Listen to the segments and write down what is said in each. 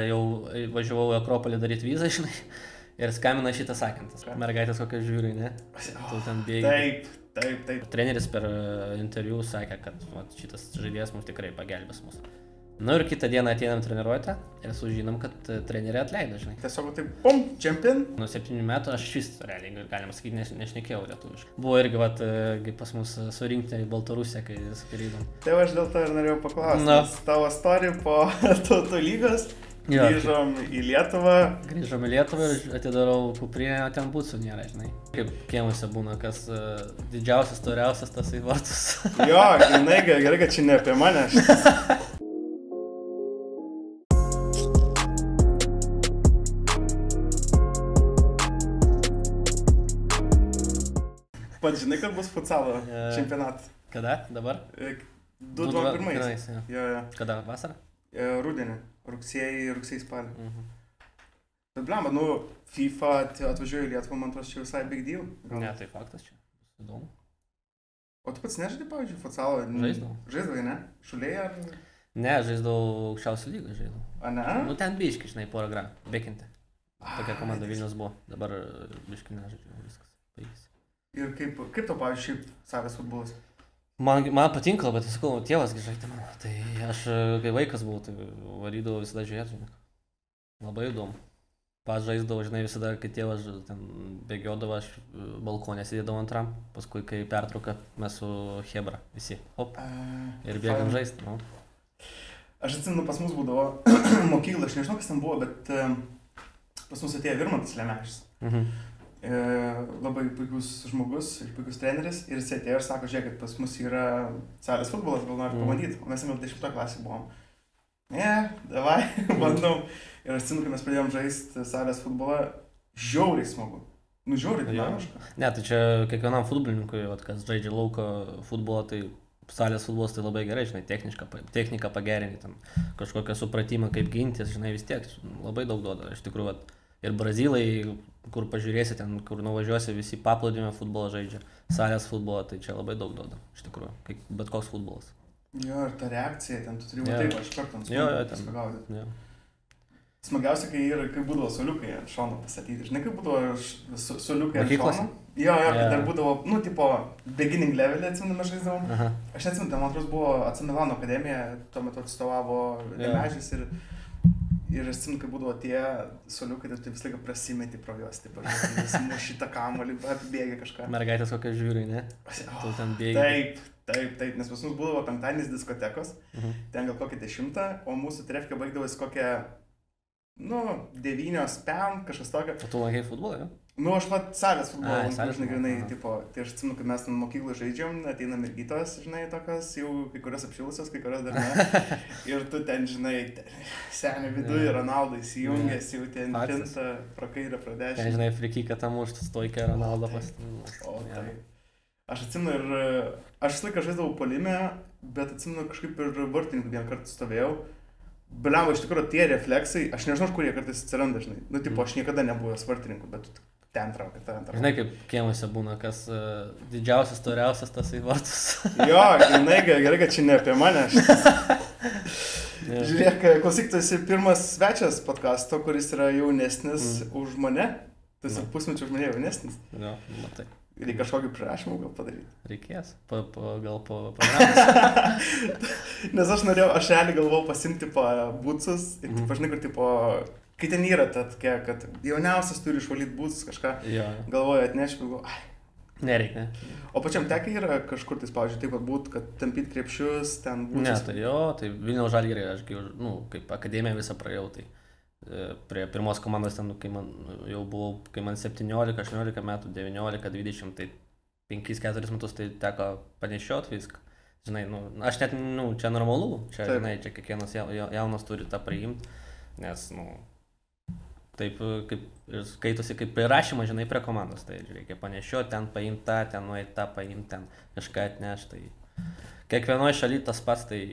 Jau važiavau į Akropolį daryti vizą, žinai. Ir skambina šitas sakantis. Mergaitės kokią žiūri, ne? Tu ten bėgi. Taip, taip, taip. Treneris per e, interviu sakė, kad vat, šitas žaidėjas mums tikrai pagelbės mus. Na ir kitą dieną ateinam treniruotę ir sužinom, kad e, trenerį atleido, žinai. Tiesiog taip, pum, čempin. Nuo septynių metų aš vis, realiai, galima sakyti, neš, nešnekėjau lietuviškai. Buvo irgi, vat, e, kai pas mus surinkti į Baltarusiją, kai skrydom. Tai aš dėl to ir norėjau paklausti. Na. Tavo story po tautų lygos. Jo. Grįžom į Lietuvą. Grįžom į Lietuvą ir atidarau kuprinę, ten būtų nėra, žinai. Kaip kiemuose būna, kas uh, didžiausias, storiausias tas į vartus. Jo, žinai, gerai, kad čia ne apie mane. Pats žinai, kad bus futsalo E. čempionatas. Kada? Dabar? 2-2-1. pirmais, jo. Jo. Kada? Vasarą? E, Rudenį. Rugsėjai, rugsėjai spalį. Mhm. Bet blemba, nu, FIFA at- atvažiuoja į Lietuvą, man atrodo, čia visai big deal. Gal- Ne, tai faktas čia. Įdomu. O tu pats nežaidai, pavyzdžiui, futsalą? Žaisdavau. Žaisdavai, ne? Šuliai ar... Ne, žaisdavau aukščiausią lygą, žaidavau. A ne? Nu ten biški, žinai, porą gram. Bekinti. Tokia komanda Vilnius buvo. Dabar biški nežaidžiu. Viskas. Baigėsi. Ir kaip, kaip tau, pavyzdžiui, salės futbolas? Man, man patinka, bet sakau, tėvas žaidė man. Tai aš, kai vaikas buvau, tai varydavau visada žiūrėti. Labai įdomu. Pats žaisdavau, žinai, visada, kai tėvas ten bėgiodavo, aš balkonė sėdėdavau antram. Paskui, kai pertrauka, mes su Hebra visi. Op. Ir bėgam žaisti. Nu. Aš atsimenu, pas mus būdavo mokykla, aš nežinau, kas ten buvo, bet pas mus atėjo Virmantas Lemešis. Mhm. E, labai puikus žmogus ir puikus treneris. Ir jis atėjo ir sako, žiūrėkit, pas mus yra salės futbolas, gal nori Mm. pamatyti. O mes jau 10 klasė buvom. Ne, davai, bandom. Ir aš atsimenu, kai mes pradėjom žaisti salės futbolą, žiauriai smagu. Nu, žiauriai dinamiška. Ne, tai čia kiekvienam futbolininkui, vat, kas žaidžia lauko futbolą, tai salės futbolas tai labai gerai, žinai, technišką, techniką pagerinti, kažkokią supratimą, kaip gintis, žinai, vis tiek labai daug duoda. Iš tikrųjų, vat, ir brazilai, kur pažiūrėsi, ten, kur nuvažiuosi, visi paplūdimio futbolą žaidžia, salės futbolą, tai čia labai daug duoda, iš tikrųjų, kaip bet koks futbolas. Jo, ir ta reakcija, ten tu turi būti taip, aš kartu ant gaudyti. Ja. Smagiausia, kai, yra, kai būdavo soliukai ant šono pastatyti. Žinai, kaip būdavo su- soliukai ant šono? Jo, jo, kai Jo. dar būdavo, nu, tipo, beginning levelį atsimenu, mes žaisdavom. Aha. Aš neatsimenu, man atrodo, buvo AC Milano akademija, tuo metu atstovavo Jo. Lemežis ir, ir aš atsimenu, kai būdavo tie soliukai, tai tu visą laiką prasimeti pro juos, taip, muši tą kamolį, apibėgi kažką. Mergaitės kokią žiūri, ne? Tu ten bėgi. taip, taip, taip, nes pas mus būdavo penktadienis diskotekos, Mhm. ten gal kokią dešimtą, o mūsų trefkė baigdavosi kokią, nu, devynios pem, kažkas tokio. O tu lankai futbolą, jo? Nu, aš pat salės futbolą, žinai, grinai, tipo, tai aš atsimenu, kai mes ten mokyklą žaidžiam, ateina mergytos, žinai, tokios, jau kai kurios apšilusios, kai kurios dar ne. Ir tu ten, žinai, ten, seniai viduje, Jo. Ronaldai įsijungęs, jau ten pinta pro kairę, pro Ten, dešinę. žinai, frikiką tam užtų stoikę Ronaldo O, pas. O, Jo. tai. Aš atsimenu ir aš visą laiką žaisdavau polime, bet atsimenu kažkaip ir vartininkų vieną kartą stovėjau. Bliam, iš tikrųjų tie refleksai, aš nežinau, kur jie kartais atsiranda, žinai. Nu, tipo, aš niekada nebuvau svartininku, bet ten traukia, ten traukia. Žinai, kaip kiemuose būna, kas uh, didžiausias, storiausias tas į vartus. Jo, žinai, gerai, kad čia ne apie mane. Žiūrėk, klausyk, tu esi pirmas svečias podkasto, kuris yra jaunesnis Mm. už mane. Tu esi Nu. pusmečiu už mane jaunesnis. Jo, matai. Reikia kažkokį prašymą gal padaryti. Reikės. Pa, pa, gal po programos. Nes aš norėjau, aš realiai galvojau pasimti po būtus ir, Mhm. mm. pažinai, kur tipo, kai ten yra ta tokia, kad jauniausias turi išvalyti būtus kažką, jo. galvoju atnešti, galvoju, ai. Nereikia. O pačiam tekai yra kažkur, tai, pavyzdžiui, taip pat būt, kad tampyt krepšius, ten būtų. Ne, tai jo, tai Vilniaus žalgyrė, aš nu, kaip akademiją visą praėjau, tai e, prie pirmos komandos ten, nu, kai man nu, jau buvau, kai man 17, 18 metų, 19, 20, tai 5-4 metus tai teko panešiot viską. Žinai, nu, aš net, nu, čia normalu, čia, Taip. žinai, čia kiekvienas jau- jau- jaunas turi tą priimti, nes, nu, taip e, kaip ir skaitosi kaip prirašymas, žinai, prie komandos, tai reikia panešioti, ten paimti tą, ten nueiti tą, paimti ten, kažką atnešti. Tai kiekvienoje šalyje tas pats, tai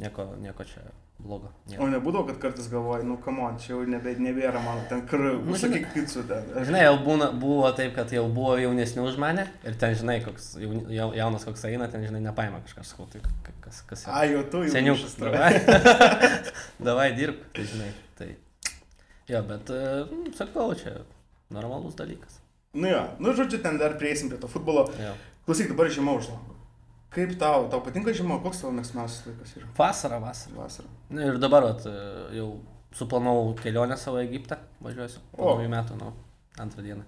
nieko, nieko čia blogo. O nebūdavo, kad kartais galvoju, nu, kamon, čia jau nebe, nebėra mano, ten kur, Nu, užsakyk picų ten. Žinai, jau būna, buvo taip, kad jau buvo jaunesni už mane ir ten, žinai, koks jau, jaunas koks eina, ten, žinai, nepaima kažkas, sakau, tai ka- kas, kas jau. A, jau tu jau. Išas, davai. davai dirbk, tai žinai, Jo, bet, e, nu, sakau, čia normalus dalykas. Nu jo, nu žodžiu, ten dar prieisim prie to futbolo. Jo. Klausyk, dabar žiema už lango. Kaip tau, tau patinka žiema, koks tavo mėgstamiausias laikas yra? Vasara, vasara. Vasara. Na ir dabar, vat, e, jau suplanavau kelionę savo Egiptą, važiuosiu. Po naujų metų, nu, antrą dieną.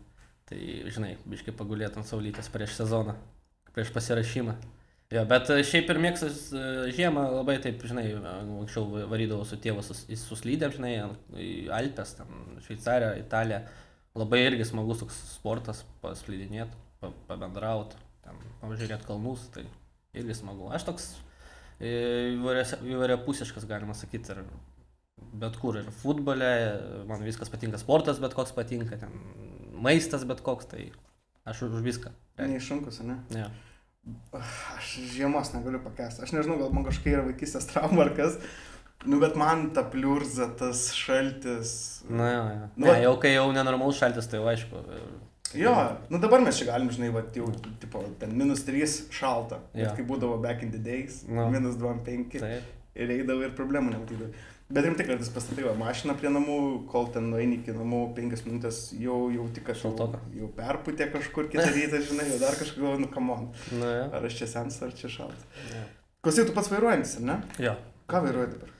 Tai, žinai, biškai pagulėt ant saulytės prieš sezoną, prieš pasirašymą. Jo, bet e, šiaip ir mėgstu e, žiemą labai taip, žinai, anksčiau va- varydavau su tėvu sus, į- su slydėm, žinai, į Alpes, ten, Šveicariją, Italiją. Labai irgi smagus toks sportas, paslydinėti, pa, pabendrauti, pažiūrėti kalnus, tai irgi smagu. Aš toks e, įvairiapusiškas, galima sakyti, ir bet kur, ir futbole, man viskas patinka, sportas bet koks patinka, ten maistas bet koks, tai aš už viską. Neišunkus, ne? Ne. Aš žiemos negaliu pakęsti. Aš nežinau, gal man kažkokia yra vaikystės trauma ar kas. Nu, bet man ta pliurza, tas šaltis. Na, jo, jo. Nu, Ne, jau kai jau nenormalus šaltis, tai jau aišku. Jo, nu dabar mes čia galim, žinai, va, jau, tipo, ten minus 3 šalta. Jo. Bet kai būdavo back in the days, Nu. minus 2-5 Taip. ir eidavo ir problemų nematydavai. Bet rimtai kartais pastatai va mašiną prie namų, kol ten nueini iki namų 5 minutės, jau, jau tik aš jau, jau perputė kažkur kitą rytą, žinai, jau dar kažką galvoju, nu kamon. Na, jo. Ar aš čia sens, ar čia šalta. jo. Klausyk, tu pats vairuojantis, ar ne? Jo. Ką vairuoji dabar?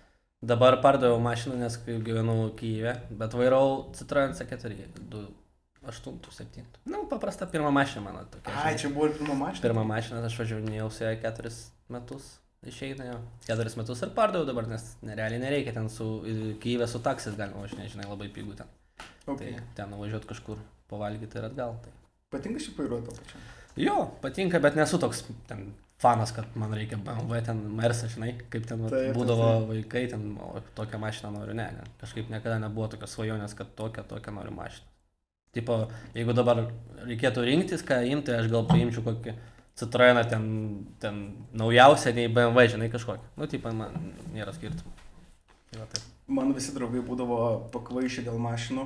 Dabar pardaviau mašiną, nes gyvenau Kyivė, bet vairau Citroen C4, 8, 7. Nu, paprasta pirma mašina mano tokia. Ai, žinai. čia buvo ir pirma mašina. Pirmą mašiną aš važiavau ją keturis metus. Išeina jau. Keturis metus ir pardaviau dabar, nes nerealiai nereikia ten su Kyivė su taksis galima važinėti, žinai, labai pigų ten. Okay. Tai ten nuvažiuoti kažkur pavalgyti ir atgal. Tai. Patinka šį vairuoti to pačiam. Jo, patinka, bet nesu toks ten fanas, kad man reikia BMW, ten Mersa, žinai, kaip ten Taip, taip, būdavo taip. vaikai, ten o, tokią mašiną noriu, ne, ne. Kažkaip niekada nebuvo tokios svajonės, kad tokią, tokią noriu mašiną. Tipo, jeigu dabar reikėtų rinktis, ką imti, tai aš gal paimčiau kokį Citroeną ten, ten naujausią nei BMW, žinai, kažkokį. Nu, tipo, man nėra skirtumo. Tai va, taip. Man visi draugai būdavo pakvaišę dėl mašinų.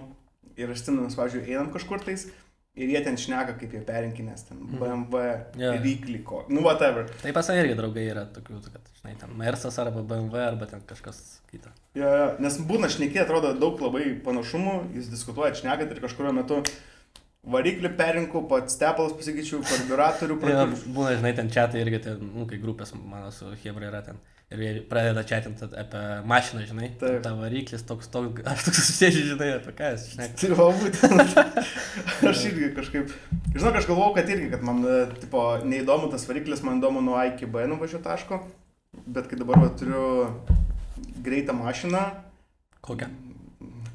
Ir aš atsimenu, mes, pavyzdžiui, einam kažkur tais. Ir jie ten šneka, kaip jie perinkinės, ten BMW, Jo. yeah. rykliko, nu whatever. Tai pas mane irgi draugai yra tokių, kad, žinai, ten Mersas arba BMW arba ten kažkas kita. Jo, jo, nes būna šnekė, atrodo daug labai panašumų, jūs diskutuojate, šnekat ir kažkurio metu variklį perinku, pats tepalas pasakyčiau, karburatorių pradėjau. būna, žinai, ten čia tai irgi, ten, nu, kai grupės mano su Hebra yra ten. Ir jie pradeda čia apie mašiną, žinai. Taip. Ta variklis toks, toks, aš toks susėdžiu, žinai, apie ką jis šneka. Tai va, būtent. aš irgi kažkaip, žinok, aš galvojau, kad irgi, kad man, e, tipo, neįdomu tas variklis, man įdomu nuo A iki B nuvažiuoti taško, bet kai dabar va, turiu greitą mašiną, Kokią?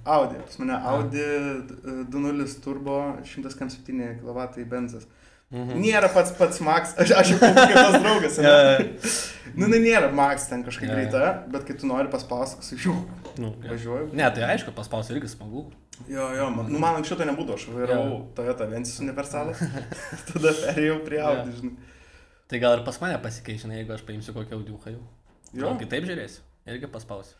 Audi, pas mane Audi e, 2.0 turbo 107 kW benzas. Mhm. Nėra pats pats Max, aš, aš jau kaip tas draugas. Ane? jo. Nu, jinai nėra Max ten kažkaip jo. greita, bet kai tu nori paspausti, kai jau Nu, jo. važiuoju. Ne, tai aišku, paspausti irgi smagu. Jo, jo, man, nu, man anksčiau to nebūdavo, aš vairavau Jo. Toyota Vensis universalą, tada perėjau prie Audi, žinai. Tai gal ir pas mane pasikeičia, jeigu aš paimsiu kokią audiuką jau. Jo, Gal kitaip žiūrėsiu. Irgi paspausiu.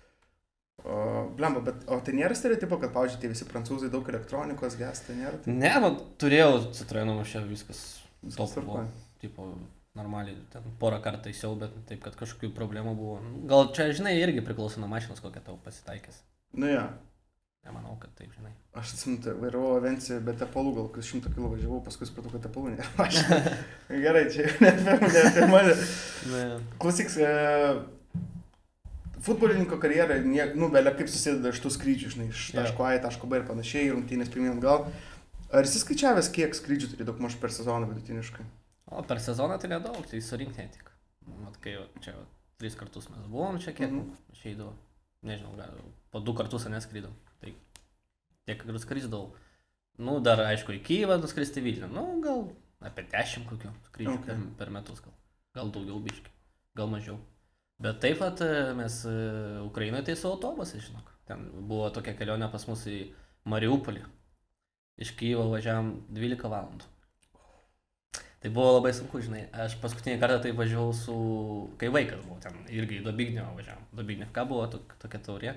O, blemba, bet o tai nėra stereotipo, kad, pavyzdžiui, tie visi prancūzai daug elektronikos ges, tai nėra. Tai Ne, man turėjau Citroeną, čia viskas viskas buvo. Tipo, normaliai, ten porą kartų taisiau, bet taip, kad kažkokių problemų buvo. Gal čia, žinai, irgi priklauso nuo mašinos, kokia tau pasitaikės. Nu, jo. Nemanau, kad taip, žinai. Aš atsimenu, tai vairavau Avenci, bet tepalų gal kas šimtą kilų važiavau, paskui supratau, kad tepalų nėra. Gerai, čia jau ne apie, ne apie mane. Ne. Klausyk, e, futbolininko karjera, nu, belia kaip susideda iš tų skrydžių, žinai, iš taško A į taško B ir panašiai, rungtynės pirmyn gal. Ar esi skaičiavęs, kiek skrydžių turi daug maž per sezoną vidutiniškai? O per sezoną tai nedaug, tai surinkti ne tik. Mat, kai čia jau tris kartus mes buvom čia, kiek Mhm. mhm. išeidavo. Nežinau, gal po du kartus neskrydom. Tai tiek ir skrisdavau. Nu, dar aišku, į Kyivą nuskristi Vilnių. Nu, gal apie 10 kokių skrydžių Okay. per, per metus gal. Gal daugiau biški, gal mažiau. Bet taip pat e, mes e, Ukrainoje tai su autobusais, žinok. Ten buvo tokia kelionė pas mus į Mariupolį. Iš Kyjivo važiavam 12 valandų. Tai buvo labai sunku, žinai. Aš paskutinį kartą tai važiavau su, kai vaikas buvo ten, irgi į Dobignevą važiavam. Dobignevka buvo tok, tokia taurė.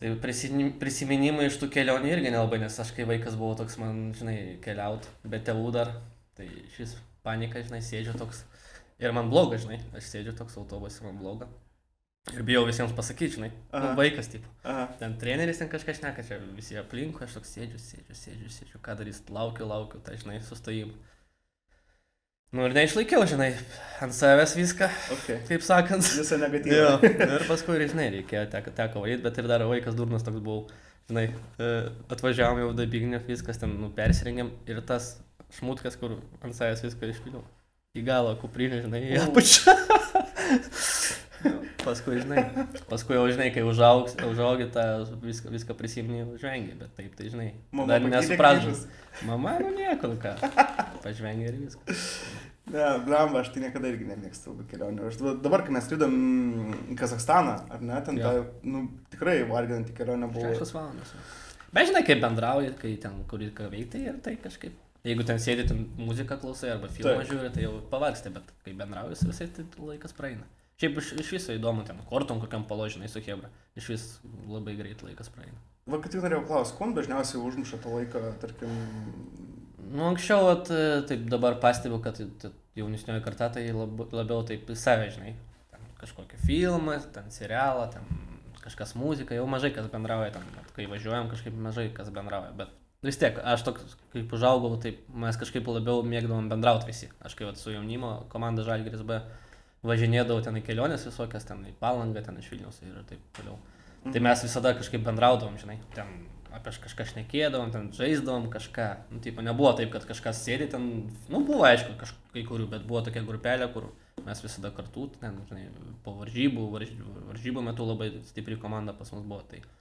Tai prisimin- prisiminimai iš tų kelionių irgi nelabai, nes aš kai vaikas buvau toks man, žinai, keliaut, be tėvų dar. Tai šis panika, žinai, sėdžiu toks. Ir man bloga, žinai, aš sėdžiu toks autobusas, man bloga. Ir bijau visiems pasakyti, žinai, nu, vaikas. Aha. Ten treneris ten kažkas šneka, čia visi aplinkui, aš toks sėdžiu, sėdžiu, sėdžiu, sėdžiu, ką darys, laukiu, laukiu, tai žinai, sustojimą. Nu ir neišlaikiau, žinai, ant savęs viską, Ok. taip sakant. Visą Jo, negatyvą. ir paskui, ir, žinai, reikėjo, teko, teko varyti, bet ir dar vaikas durnas toks buvau, žinai, e, atvažiavom jau dabignė, viskas ten, nu, persirengėm ir tas šmutkas, kur ant savęs viską išpiliau. Į galą kuprinį, žinai, į apačią. paskui, žinai, paskui jau, žinai, kai užaugs, užaugi tą viską, viską prisimni, žvengi, bet taip, tai, žinai, Mama dar grįžus? Mama, nu nieko, nu ką, pažvengi ir viskas. Ne, blamba, aš tai niekada irgi nemėgstu kelionių. Aš dabar- kai mes skridom į Kazakstaną, ar ne, ten Jo. ta, nu, tikrai varginanti kelionė buvo. Šešios valandos. jo. Bet žinai, kaip bendrauji, kai ten kurį ką veikti ir tai kažkaip. Jeigu ten sėdi, ten muziką klausai arba filmą Taip. žiūri, tai jau pavargsti, bet kai bendrauji su visais, tai laikas praeina. Šiaip iš, iš viso įdomu, ten kortom kokiam paložinai su Hebra. Iš vis labai greit laikas praeina. Va, kad tik norėjau klausti, kuo dažniausiai užmuša tą laiką, tarkim, Nu, anksčiau, vat, e, taip dabar pastebiu, kad jaunesnioji karta tai lab, labiau taip save, žinai. Ten kažkokį filmą, ten serialą, ten kažkas muzika, jau mažai kas bendrauja, ten, kai važiuojam kažkaip mažai kas bendrauja, bet vis tiek, aš toks, kaip užaugau, taip mes kažkaip labiau mėgdavom bendrauti visi. Aš kai vat, su jaunimo komanda Žalgiris B važinėdavau ten į keliones visokias, ten į Palangą, ten iš Vilnius ir taip toliau. Tai mes visada kažkaip bendraudavom, žinai, ten apie kažką šnekėdavom, ten žaisdavom kažką. Nu, tipo, nebuvo taip, kad kažkas sėdi ten, nu, buvo aišku, kažkai kurių, bet buvo tokia grupelė, kur mes visada kartu, ten, žinai, po varžybų, varž, varžybų metu labai stipri komanda pas mus buvo. Tai, tai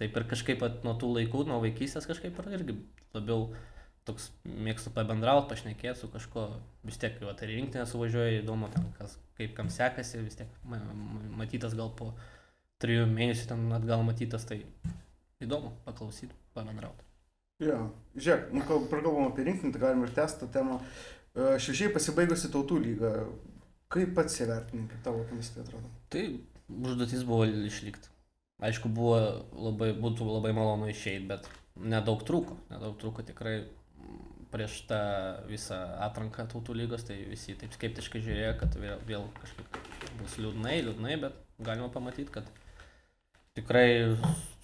taip ir kažkaip nuo tų laikų, nuo vaikystės kažkaip ir irgi labiau toks mėgstu pabendrauti, pašnekėti su kažko, vis tiek, jau tai rinktinė suvažiuoja, įdomu, ten, kas, kaip kam sekasi, vis tiek ma- ma- matytas gal po trijų mėnesių ten atgal matytas, tai įdomu paklausyti, pabendrauti. Jo, žiūrėk, nu, kal- prakalbam apie rinkinį, tai galim ir tęsti tą temą. E, Šešiai pasibaigusi tautų lyga. Kaip pats įvertini, kaip tavo akimis tai atrodo? Tai užduotis buvo išlikti. Aišku, buvo labai, būtų labai malonu išeiti, bet nedaug trūko, nedaug trūko tikrai prieš tą visą atranką tautų lygos, tai visi taip skeptiškai žiūrėjo, kad vėl, vėl kažkaip bus liūdnai, liūdnai, bet galima pamatyti, kad tikrai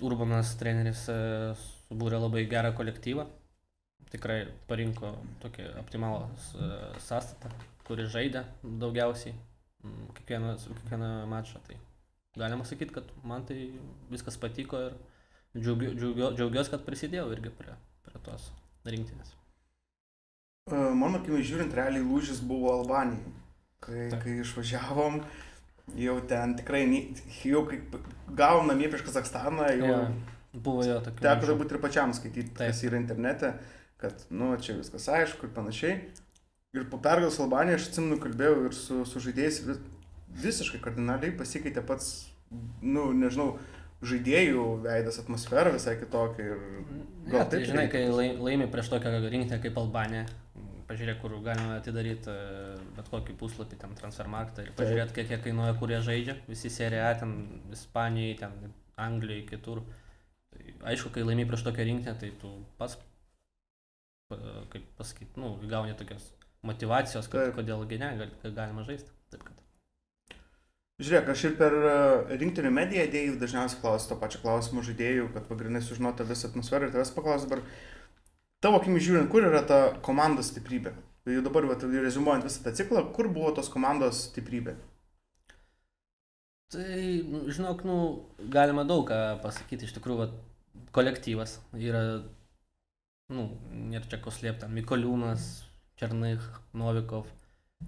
Urbanas treneris e, subūrė labai gerą kolektyvą, tikrai parinko tokį optimalų e, sąstatą, kuris žaidė daugiausiai kiekvieną, kiekvieną mačą. Tai galima sakyti, kad man tai viskas patiko ir džiaugiu, džiaugio, džiaugiuosi, kad prisidėjau irgi prie, prie tos rinktinės. E, Mano akimis žiūrint, realiai lūžis buvo Albanijai. Kai, Taip. kai išvažiavom, jau ten tikrai, jau kai gavom namie prieš Kazakstaną, jau Jo, Buvo jo tokių. teko turbūt ir pačiam skaityti, Taip. kas yra internete, kad, nu, čia viskas aišku ir panašiai. Ir po pergalės Albanijoje aš atsimenu, kalbėjau ir su, su žaidėjais, ir visiškai kardinaliai pasikeitė pats, nu, nežinau, žaidėjų veidas, atmosfera visai kitokia. Ir gal tai taip žinai, kai laimi prieš tokią rinktinę kaip Albanija, pažiūrėk, kur galima atidaryti e, bet kokį puslapį, ten transfermarktą ir pažiūrėti, kiek jie kainuoja, kurie žaidžia, visi serija, ten Ispanijai, ten Anglijai, kitur. Tai aišku, kai laimi prieš tokią rinktinę, tai tu pats, pa- kaip pasakyti, nu, gauni tokios motivacijos, kad kodėl kad galima žaisti. Taip, kad. Žiūrėk, aš ir per e, rinktinių mediją dėjau dažniausiai klausiu to pačio klausimo žaidėjų, kad pagrindinai sužinoti visą atmosferą ir tavęs paklausiu dabar, tavo akimi žiūrint, kur yra ta komandos stiprybė? Jau dabar, vat, rezumuojant visą tą ciklą, kur buvo tos komandos stiprybė? Tai, nu, žinok, nu, galima daug ką pasakyti, iš tikrųjų, vat, kolektyvas yra, nu, nėra čia ko slėpti, Mikoliūnas, Černych, Novikov,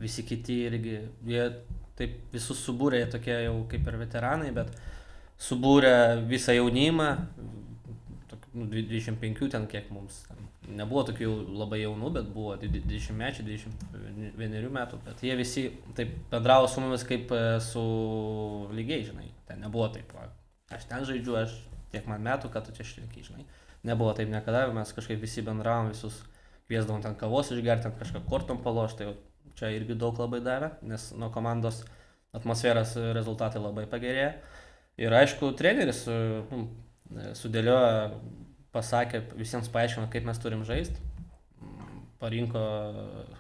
visi kiti irgi, jie taip visus subūrė, tokie jau kaip ir veteranai, bet subūrė visą jaunimą, tok- nu, 25 ten kiek mums, ten, nebuvo tokių labai jaunų, bet buvo 20 mečių, 21 metų, bet jie visi taip bendravo su mumis kaip e, su lygiai, žinai, ten nebuvo taip, aš ten žaidžiu, aš tiek man metų, kad tu čia šlieki, žinai, nebuvo taip niekada, mes kažkaip visi bendravom, visus kviesdavom ten kavos išgerti, kažką kortom palošti, tai čia irgi daug labai davė, nes nuo komandos atmosferos e, rezultatai labai pagerėjo. Ir aišku, treneris nu, sudėliojo, pasakė, visiems paaiškino, kaip mes turim žaisti. Parinko,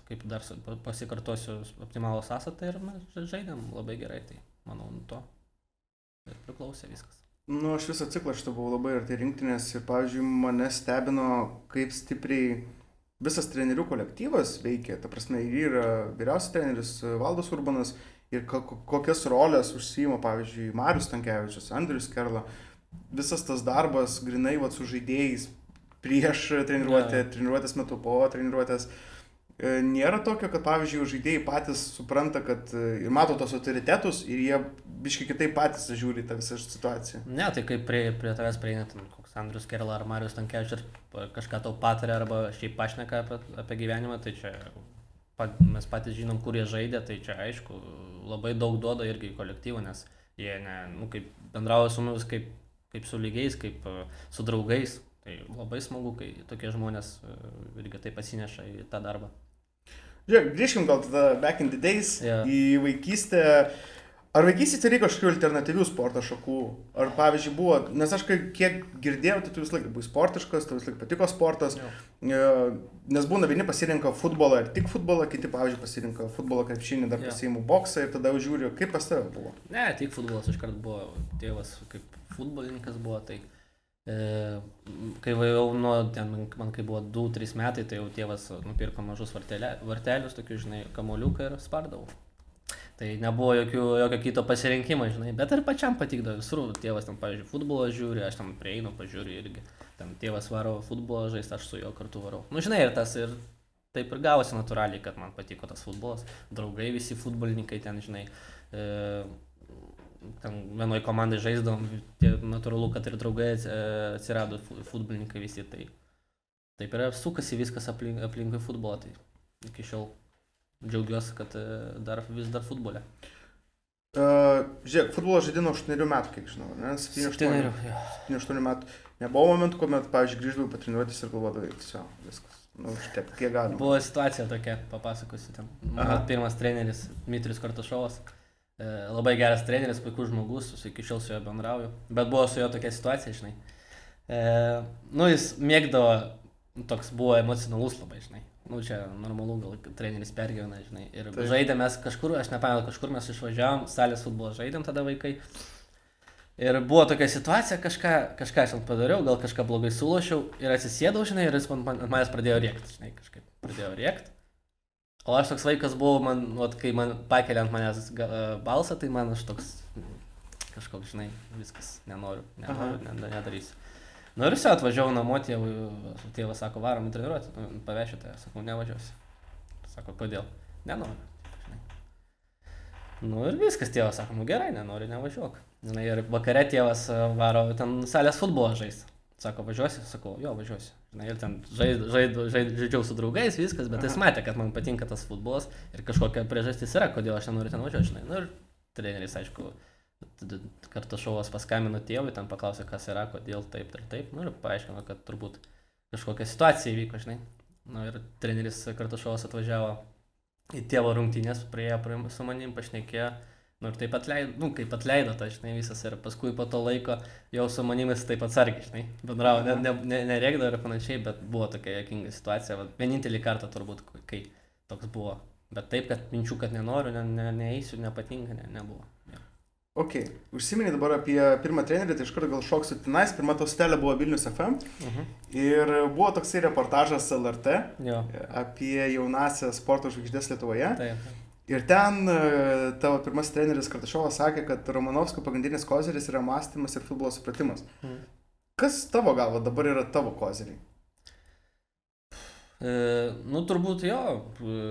kaip dar pasikartosiu, optimalų sąsatą ir mes ža- žaidėm labai gerai. Tai manau, nu to Ir priklausė viskas. Nu, aš visą ciklą šitą buvau labai arti rinktinės ir, pavyzdžiui, mane stebino, kaip stipriai visas trenerių kolektyvas veikia. Ta prasme, ir yra vyriausias treneris Valdas Urbanas ir kokias rolės užsima, pavyzdžiui, Marius Tankievičius, Andrius Kerla. Visas tas darbas grinai va su žaidėjais prieš treniruotę, ja. treniruotės metu, po treniruotės. E, nėra tokio, kad pavyzdžiui, žaidėjai patys supranta, kad e, ir mato tos autoritetus ir jie biškai kitaip patys žiūri tą visą situaciją. Ne, tai kaip prie, prie tavęs prieina Andrius Kerla ar Marijos Tankievičius ir kažką tau patarė arba šiaip pašneka apie, apie gyvenimą, tai čia pat, mes patys žinom, kur jie žaidė, tai čia aišku, labai daug duoda irgi kolektyvų, nes jie ne, nu, kaip bendrauja su mumis kaip, kaip su lygiais, kaip e, su draugais. Tai labai smagu, kai tokie žmonės irgi tai pasineša į tą darbą. Žiūrėk, grįžkim gal tada back in the days yeah. į vaikystę. Ar vaikystėje reikia kažkokių alternatyvių sporto šakų? Ar pavyzdžiui buvo, nes aš kiek girdėjau, tai tu vis laik buvai sportiškas, tu vis laik patiko sportas, yeah. nes būna vieni pasirinka futbolą ir tik futbolą, kiti, pavyzdžiui, pasirinka futbolą krepšinį, dar pasiimu boksą ir tada žiūriu, kaip pas tave buvo. Ne, tik futbolas iškart buvo, tėvas kaip futbolininkas buvo, tai E, kai jau nuo, ten, man kai buvo 2-3 metai, tai jau tėvas nupirko mažus vartelė, vartelius, tokius, žinai, kamoliuką ir spardavau. Tai nebuvo jokių, jokio kito pasirinkimo, žinai, bet ir pačiam patikdavo visur. Tėvas ten, pavyzdžiui, futbolą žiūri, aš tam prieinu, pažiūriu irgi. Ten tėvas varo futbolą žaisti, aš su juo kartu varau. Na, nu, žinai, ir tas ir taip ir gavosi natūraliai, kad man patiko tas futbolas. Draugai visi futbolininkai ten, žinai. E, ten vienoj komandai žaisdavom, natūralu, kad ir draugai atsirado futbolininkai visi. Tai taip yra sukasi viskas aplink, aplinkui futbolą. Tai iki šiol džiaugiuosi, kad e, dar, vis dar futbole. Uh, žiūrėk, futbolą žaidė nuo 8 metų, kiek žinau, ne? 7-8 metų. Nebuvo momentų, kuomet, pavyzdžiui, grįždavau patreniruotis ir galvodavau, viso, viskas. Nu, štiek, kiek galima. Buvo situacija tokia, papasakosiu ten. Mano pirmas treneris, Mitris Kartašovas. E, labai geras treneris, puikus žmogus, iki šiol su juo bendrauju. Bet buvo su juo tokia situacija, žinai. E, nu, jis mėgdavo, toks buvo emocionalus labai, žinai. Nu, čia normalu, gal treneris pergyvena, žinai. Ir Taip. žaidėm mes kažkur, aš nepamenu, kažkur mes išvažiavom, salės futbolą žaidėm tada vaikai. Ir buvo tokia situacija, kažką, kažką aš ant padariau, gal kažką blogai sulošiau ir atsisėdau, žinai, ir jis man, man, manęs pradėjo rėkti, žinai, kažkaip pradėjo rėkti. O aš toks vaikas buvau, man, vat, kai man pakelia ant manęs e, balsą, tai man aš toks kažkoks, žinai, viskas, nenoriu, nenoriu, ne, nedarysiu. Nu ir visi atvažiavau namo, tėvui, tėvas sako, varom į treniruotę, nu, pavešiu tai, sakau, nevažiuosi. Sako, kodėl? Nenoriu. Nu ir viskas, tėvas sako, nu gerai, nenori, nevažiuok. Žinai, ir vakare tėvas e, varo ten salės futbolą žaisti. Sako, važiuosi, sakau, jo, važiuosi. Na ir ten žaid, žaid, žaid, žaidžiau su draugais, viskas, bet jis matė, kad man patinka tas futbolas ir kažkokia priežastis yra, kodėl aš nenoriu ten važiuoti, žinai. Na ir treneris, aišku, Kartašovas paskambino tėvui, ten paklausė, kas yra, kodėl taip ir taip. Na ir paaiškino, kad turbūt kažkokia situacija įvyko, žinai. Na ir treneris Kartašovas atvažiavo į tėvo rungtynės, priejo prie su manim, pašnekėjo Nu ir taip atleido, nu kaip atleido, tai žinai, visas ir paskui po to laiko jau su manimis taip atsargiai, žinai, bendravo, ne, ne, ne, nereikdavo ir panašiai, bet buvo tokia jokinga situacija, va, vienintelį kartą turbūt, kai toks buvo. Bet taip, kad minčių, kad nenoriu, ne, ne, neįsiu, nepatinka, ne, nebuvo. Ok, užsiminė dabar apie pirmą trenerį, tai iš karto gal šoksiu tenais, pirma to stelė buvo Vilnius FM uh -huh. ir buvo toksai reportažas LRT jo. apie jaunasią sporto žvaigždės Lietuvoje. Taip. Ir ten e, tavo pirmas treneris Kartašovas sakė, kad Romanovskio pagrindinis kozeris yra mąstymas ir futbolo supratimas. Mm. Kas tavo galva dabar yra tavo kozeriai? E, nu, turbūt jo, e,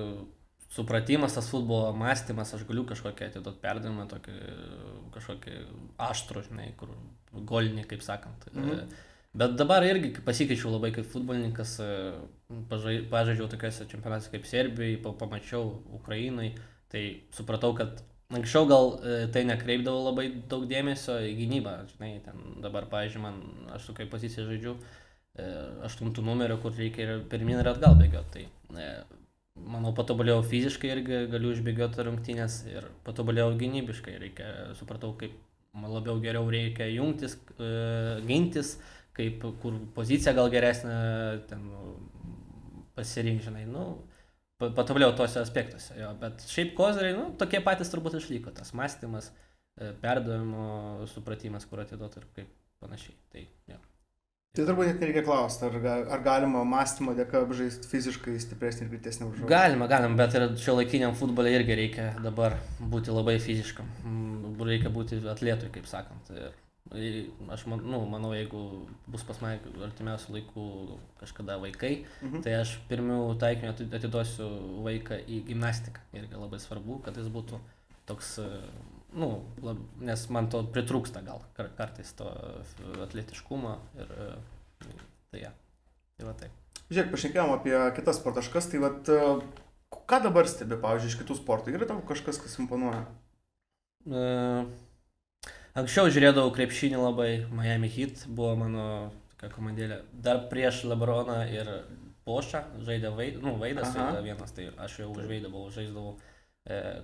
supratimas, tas futbolo mąstymas, aš galiu kažkokią atiduoti perdavimą, tokį, kažkokį aštrų, žinai, kur golinį, kaip sakant. E, Bet dabar irgi pasikeičiau labai kaip futbolininkas, e, pažaidžiau tokiuose čempionatuose kaip Serbijai, pamačiau Ukrainai, tai supratau, kad anksčiau gal e, tai nekreipdavau labai daug dėmesio į gynybą, žinai, ten dabar, pažiūrėjau, man, aš tokiai poziciją žaidžiu, aštuntų numerio, kur reikia ir pirmin ir atgal bėgioti. Tai, manau, patobulėjau fiziškai irgi galiu išbėgioti rungtynės ir patobulėjau gynybiškai, reikia, supratau, kaip labiau geriau reikia jungtis, gintis, kaip kur pozicija gal geresnė, ten pasirinkti, žinai, nu, patobulėjau tuose aspektuose, jo, bet šiaip kozeriai, nu, tokie patys turbūt išliko, tas mąstymas, e, perdavimo supratimas, kur atiduoti ir kaip panašiai. Tai, ja. Tai turbūt net nereikia klausti, ar, ar galima mąstymo dėka apžaisti fiziškai stipresnį ir greitesnį varžovą. Galima, galima, bet ir šio laikiniam futbolė irgi reikia dabar būti labai fiziškam. Mm, Reikia būti atlėtui, kaip sakant. Ir, aš man, nu, manau, jeigu bus pas mane artimiausių laikų kažkada vaikai, Mhm. tai aš pirmiau taikiniu ati- atiduosiu vaiką į gimnastiką. Irgi labai svarbu, kad jis būtų toks, nu, lab, nes man to pritrūksta gal kar, kartais to e, atletiškumo ir e, tai ja. Tai va taip. Žiūrėk, pašnekėjom apie kitas sporto šakas, tai vat, e, ką dabar stebi, pavyzdžiui, iš kitų sportų? Yra tau kažkas, kas imponuoja? E, Anksčiau žiūrėdavau krepšinį labai, Miami Heat buvo mano komandėlė. Dar prieš Lebroną ir Pošą žaidė vaid, nu, Vaidas Aha. yra vienas, tai aš jau už Vaidą buvau, žaisdavau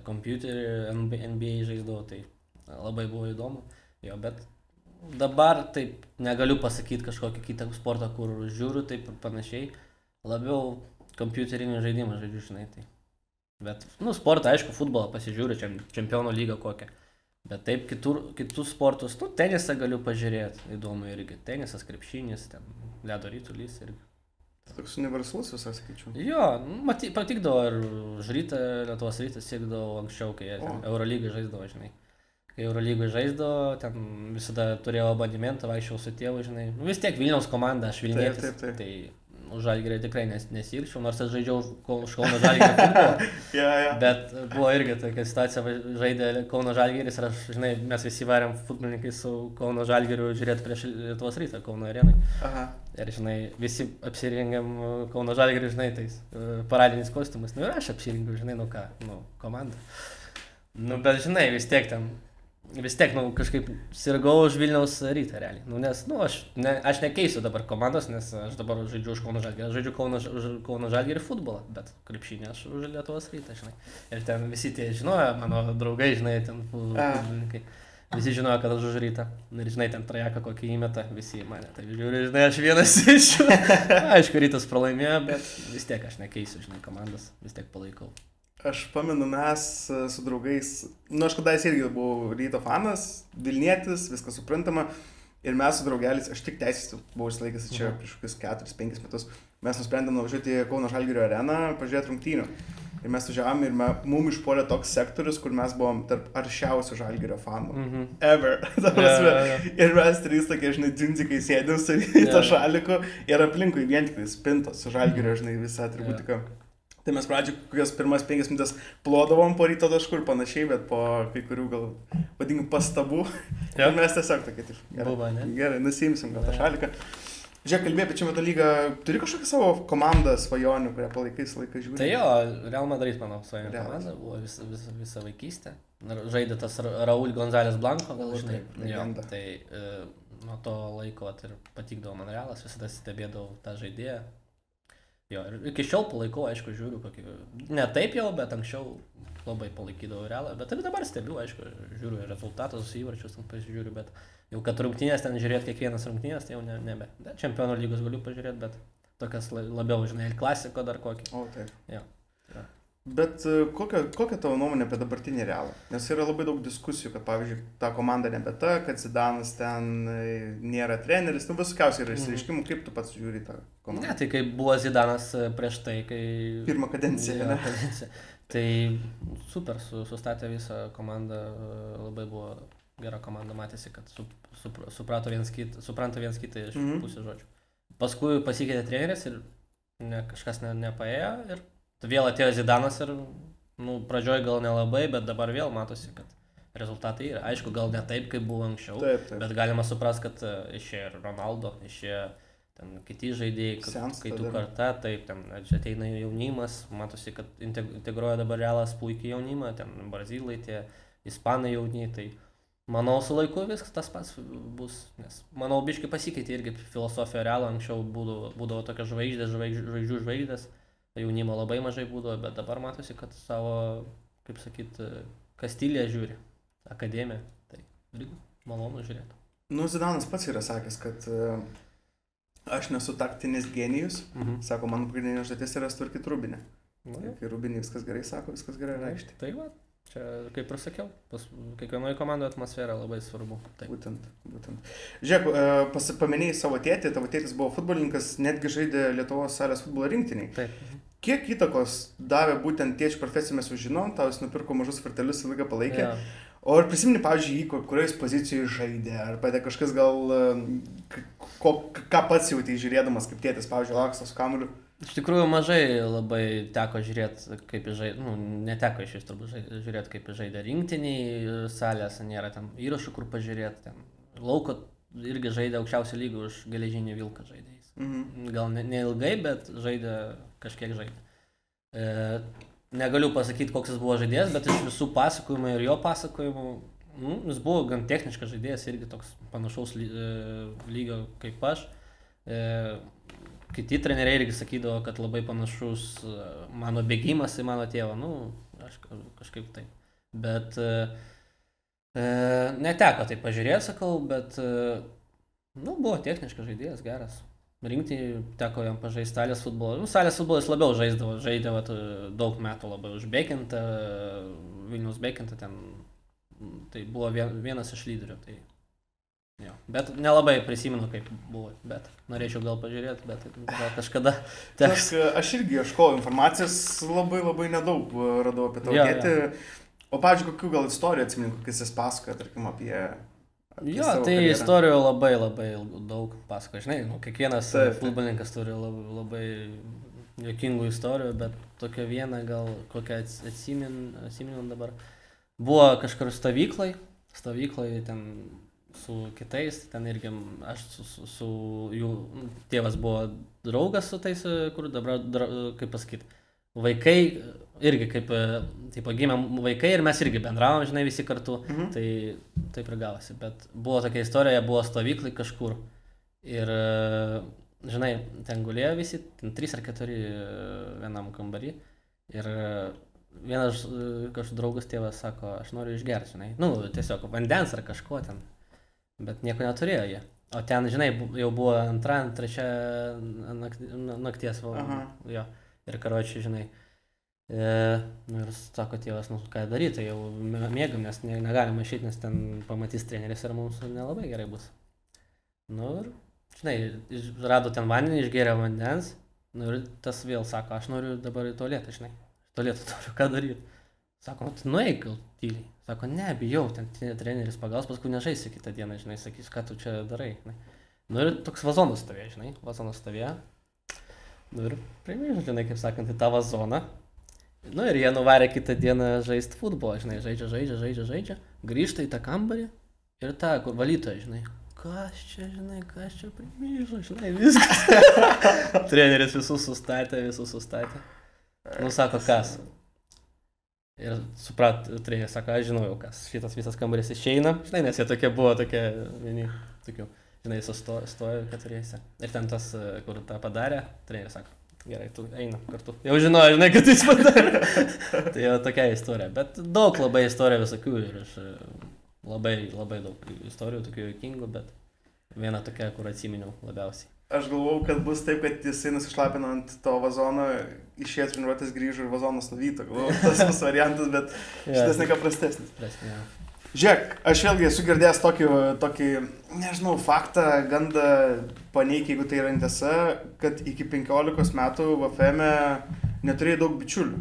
kompiuterį, NBA, žaisdavau, tai labai buvo įdomu. Jo, bet dabar taip negaliu pasakyti kažkokį kitą sportą, kur žiūriu, taip ir panašiai. Labiau kompiuterinį žaidimą žaidžiu, žinai. Tai. Bet, nu, sportą, aišku, futbolą pasižiūriu, čia čempionų lygą kokią. Bet taip, kitur, kitus sportus, nu, tenisą galiu pažiūrėti, įdomu irgi. Tenisas, krepšinis, ten ledo rytulys irgi. Toks universalus visas, sakyčiau. Jo, maty, patikdavo ir už rytą, Lietuvos rytą siekdavo anksčiau, kai. Eurolygą žaisdavo, žinai. Kai Eurolygą žaisdavo, ten visada turėjau abonementą, vaikščiau su tėvu, žinai. Nu, vis tiek Vilniaus komanda, aš Vilnietis. taip, taip. Tai už Žalgirį tikrai nes, nesirgčiau, nors aš žaidžiau už Kau- už Kauno Žalgirį futbolą. Ja, ja. Bet buvo irgi tokia situacija, žaidė Kauno Žalgiris ir aš, žinai, mes visi varėm futbolininkai su Kauno Žalgiriu žiūrėti prieš Lietuvos rytą Kauno arenai. Aha. Ir, žinai, visi apsirengėm Kauno Žalgiriu, žinai, tais uh, paradiniais kostiumus. Nu ir aš apsirengiau, žinai, nu ką, nu, komanda. Nu, bet, žinai, vis tiek ten, vis tiek, nu, kažkaip sirgau už Vilniaus rytą, realiai. Nu, nes, nu, aš, ne, aš nekeisiu dabar komandos, nes aš dabar žaidžiu už Kauno Žalgirį. Aš žaidžiu Kauno, už Kauno Žalgirį futbolą, bet krepšinį aš už Lietuvos rytą, žinai. Ir ten visi tie žinojo, mano draugai, žinai, ten futbolininkai. Visi žinojo, kad aš už rytą. Ir žinai, ten trajeką kokį įmeta, visi į mane. Tai žiūri, žinai, aš vienas iš jų. Aišku, rytas pralaimėjo, bet vis tiek aš nekeisiu, žinai, komandos. Vis tiek palaikau. Aš pamenu, mes e, su draugais, nu aš kadaise irgi buvau ryto fanas, Vilnietis, viskas suprantama. Ir mes su draugeliais, aš tik teisės buvau išlaikęs čia Mhm. prieš kokius 4-5 metus, mes nusprendėm nuvažiuoti į Kauno Žalgirio areną, pažiūrėti rungtynių. Ir mes važiavom ir mums išpuolė toks sektorius, kur mes buvom tarp aršiausių Žalgirio fanų. Mhm. Ever. Ta Ja, prasme. ja, ja. Ir mes trys tokie, žinai, dzindzikai sėdėm su Jo. tą šaliku ir aplinkui vien tik tai spintos su žalgerio, žinai, visą atributika. Tai mes pradžioje kokias pirmas penkias minutės plodavom po ryto taškų ir panašiai, bet po kai kurių gal, vadinkim, pastabų. Jo. Ir mes tiesiog tokie, taip, gerai, Buvo, gerai nusimsim gal tą šaliką. Žiūrėk, kalbėjai apie Čempionų lygą, turi kažkokią savo komandą svajonių, kurią palaikai visą laiką žiūri? Tai jo, Real Madrid, manau, svajonių komanda buvo visą, visą, visą vaikystę. Žaidė tas Ra- Raul Gonzalez Blanco, gal žinai. Jo, tai e, nuo to laiko vat, ir patikdavo man Realas, visada stebėdavau tą žaidėją. Jo, ir iki šiol palaikau, aišku, žiūriu kokį... Ne taip jau, bet anksčiau labai palaikydavau Realą. Bet ir dabar stebiu, aišku, žiūriu rezultatus, įvarčius, ten pasižiūriu, bet jau kad rungtynės ten žiūrėti kiekvienas rungtynės, tai jau ne, nebe. Bet čempionų lygos galiu pažiūrėti, bet tokias la- labiau, žinai, klasiko dar kokį. O, taip. Jo. Bet e, kokia, kokia tavo nuomonė apie dabartinį realą? Nes yra labai daug diskusijų, kad, pavyzdžiui, ta komanda nebe ta, kad Zidanas ten e, nėra treneris, nu visokiausiai yra Mhm. išsireiškimų, kaip tu pats žiūri tą Ne, komandą. tai kaip buvo Zidanas e, prieš tai, kai... Pirmą kadenciją, ne? kadenciją. Tai super, su, sustatė visą komandą, labai buvo gera komanda, matėsi, kad su, su, suprato viens kitą, supranta viens kitą iš Mhm. mhm. pusės žodžių. Paskui pasikeitė treneris ir ne, kažkas ne, nepaėjo ir vėl atėjo Zidanas ir, nu, pradžioj gal nelabai, bet dabar vėl matosi, kad rezultatai yra. Aišku, gal ne taip, kaip buvo anksčiau. Taip, taip. Bet galima suprasti, kad e, išėjo ir Ronaldo, išėjo ten kiti žaidėjai, kad Sensta kai tu karta, taip, ten ateina jaunimas, matosi, kad integ- integruoja dabar realas puikiai jaunimą, ten brazilai, tie ispanai jauni, tai manau su laiku viskas tas pats bus, nes manau biškai pasikeitė irgi filosofija realą, anksčiau būdavo, būdavo tokia žvaigždė, žvaigždžių, žvaigždžių žvaigždės, jaunimo labai mažai būdavo, bet dabar matosi, kad savo, kaip sakyt, Kastilė žiūri, akademija, tai malonu žiūrėti. Nu, Zidanas pats yra sakęs, kad e, aš nesu taktinis genijus. Mhm. Sako, mano pagrindinė užduotis yra sutvarkyti rūbinę. Nu, jo. Kai rūbinė viskas gerai sako, viskas gerai reikšti. Tai va, Čia, kaip ir sakiau, pas, kiekvienoje komandoje atmosfera labai svarbu. Taip. Būtent, būtent. Žiūrėk, pasi- paminėjai savo tėtį, tavo tėtis buvo futbolininkas, netgi žaidė Lietuvos salės futbolo rinktiniai. Taip. Kiek įtakos davė būtent tėčio profesija, mes jau žinom, tau jis nupirko mažus vartelius laiką palaikė. Jo. O ar prisimeni, pavyzdžiui, jį, kur- kurioje pozicijoje žaidė, ar padė kažkas gal, e, ko, ką pats jautai žiūrėdamas, kaip tėtis, pavyzdžiui, laksto su kamuliu. Iš tikrųjų mažai labai teko žiūrėti, kaip žaidė, nu, neteko iš vis turbūt žiūrėti, kaip žaidė rinktiniai salės, nėra ten įrašų, kur pažiūrėti, ten lauko irgi žaidė aukščiausio lygio už geležinį vilką žaidėjais. Mhm. Gal ne, neilgai, bet žaidė kažkiek žaidė. E, negaliu pasakyti, koks jis buvo žaidėjas, bet iš visų pasakojimų ir jo pasakojimų, nu, jis buvo gan techniškas žaidėjas, irgi toks panašaus ly, e, lygio kaip aš. E, kiti treneriai irgi sakydavo, kad labai panašus e, mano bėgimas į mano tėvą, nu, aš ka- kažkaip taip. Bet e, e, neteko tai pažiūrėti, sakau, bet, e, nu, buvo techniškas žaidėjas, geras. Rinkti teko jam pažaisti salės futbolą. Nu, salės futbolą jis labiau žaisdavo, žaidė vat, daug metų labai už Bekintą, Vilnius Bekintą ten. Tai buvo vien- vienas iš lyderių. Tai, jo. Bet nelabai prisimenu, kaip buvo. Bet norėčiau gal pažiūrėti, bet gal kažkada teks. E, aš irgi ieškojau informacijos, labai labai nedaug radau apie tavo tėtį. O, pavyzdžiui, kokių gal istorijų atsimenu, kokias jis pasakoja, tarkim, apie... Jo, tai karjerą? istorijų labai labai daug pasako. Žinai, nu, kiekvienas Taip, taip, futbolininkas turi labai, labai jokingų istorijų, bet tokia viena gal kokią ats- atsimin, atsimenu dabar. Buvo kažkur stovyklai, stovyklai ten su kitais, ten irgi aš su, su, su jų tėvas buvo draugas su tais, e, kur dabar, dra, kaip pasakyti, vaikai irgi kaip, e, taip, gimė vaikai ir mes irgi bendravom, žinai, visi kartu. Mhm. Tai taip ir gavosi. Bet buvo tokia istorija, buvo stovyklai kažkur. Ir, e, žinai, ten gulėjo visi, ten trys ar keturi e, vienam kambarį. Ir vienas kažkoks draugas tėvas sako, aš noriu išgerti, žinai. Nu, tiesiog vandens ar kažko ten. Bet nieko neturėjo jie. O ten, žinai, jau buvo antra, trečia nakti, nakties valanda. Jo. Ir karočiui, žinai. E, nu ir sako tėvas, nu ką daryti, tai jau mė- mėgam, nes ne, negalima išeiti, nes ten pamatys treneris ir mums nelabai gerai bus. Nu ir, žinai, rado ten vandenį, išgėrė vandens. Nu ir tas vėl sako, aš noriu dabar į tualetą, žinai. Tualetą noriu, ką daryti. Sako, nu, tai nueik gal tyliai. Sako, ne, bijau, ten tre- treneris pagaus, paskui nežaisi kitą dieną, žinai, sakys, ką tu čia darai. Žinai. Nu ir toks vazonas stovėjo, žinai, vazonas stovėjo. Nu ir priimėjau, žinai, kaip sakant, į tą vazoną. Nu ir jie nuvarė kitą dieną žaisti futbolą, žinai, žaidžia, žaidžia, žaidžia, žaidžia, grįžta į tą kambarį ir tą, kur valytoja, žinai, kas čia, žinai, kas čia primyžo, žinai, viskas. Treneris visus sustatė, visus sustatė. Nu, sako, kas. Ir suprat, treneris sako, aš žinau jau kas, šitas visas kambarys išeina, žinai, nes jie tokie buvo, tokie, vieni, tokių, žinai, sustojo stojo keturiese. Ir ten tas, e, kur tą padarė, treneris sako, gerai, tu eina kartu. Jau žinojo, žinai, kad jis padarė. tai jau tokia istorija, bet daug labai istorijų visokių ir aš e, labai, labai daug istorijų tokių juokingų, bet viena tokia, kur atsiminiau labiausiai. Aš galvau, kad bus taip, kad jisai nusišlapino ant to vazono, išėjo treniruotės grįžo ir vazonas nuvyto. Galvau, tas bus variantas, bet šitas ne ką prastesnis. Prasme, jo. Žiūrėk, aš vėlgi esu girdėjęs tokį, tokį, nežinau, faktą, gandą paneik, jeigu tai yra netiesa, kad iki 15 metų VFM neturėjai daug bičiulių.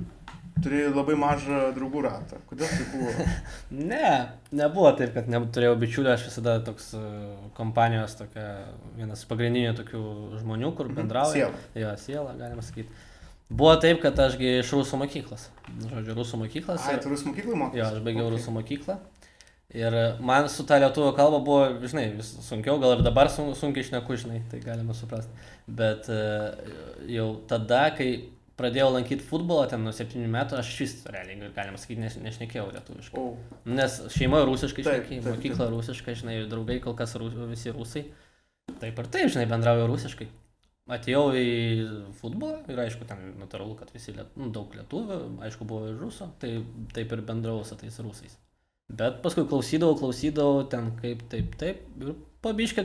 Turėjai labai mažą draugų ratą. Kodėl tai buvo? Ne, nebuvo taip, kad neturėjau bičiulių, aš visada toks e, kompanijos, tokia, vienas pagrindinių tokių žmonių, kur bendrauja. Siela. Jo, siela, galima sakyti. Buvo taip, kad ašgi iš rusų mokyklos. Žodžiu, rusų mokyklos. Ai, ir- tu rusų mokyklai mokai? Jo, aš baigiau okay. rusų mokyklą. Ir man su ta lietuvių kalba buvo, žinai, vis sunkiau, gal ir dabar sun, sunkiai išneku, žinai, tai galima suprasti. Bet e, jau tada, kai pradėjau lankyti futbolą, ten nuo 7 metų, aš iš vis, realiai, galima sakyti, neš, nešnekėjau lietuviškai. O, Nes šeimoje rusiškai taip, mokykla rusiškai, žinai, draugai kol kas rus, visi rusai. Taip ir taip, žinai, bendrauju rusiškai. Atėjau į futbolą ir aišku, ten natūralu, kad visi liet, nu, daug lietuvių, aišku, buvo ir rusų, tai taip ir bendravau su tais rusais. Bet paskui klausydavau, klausydavau ten kaip taip, taip ir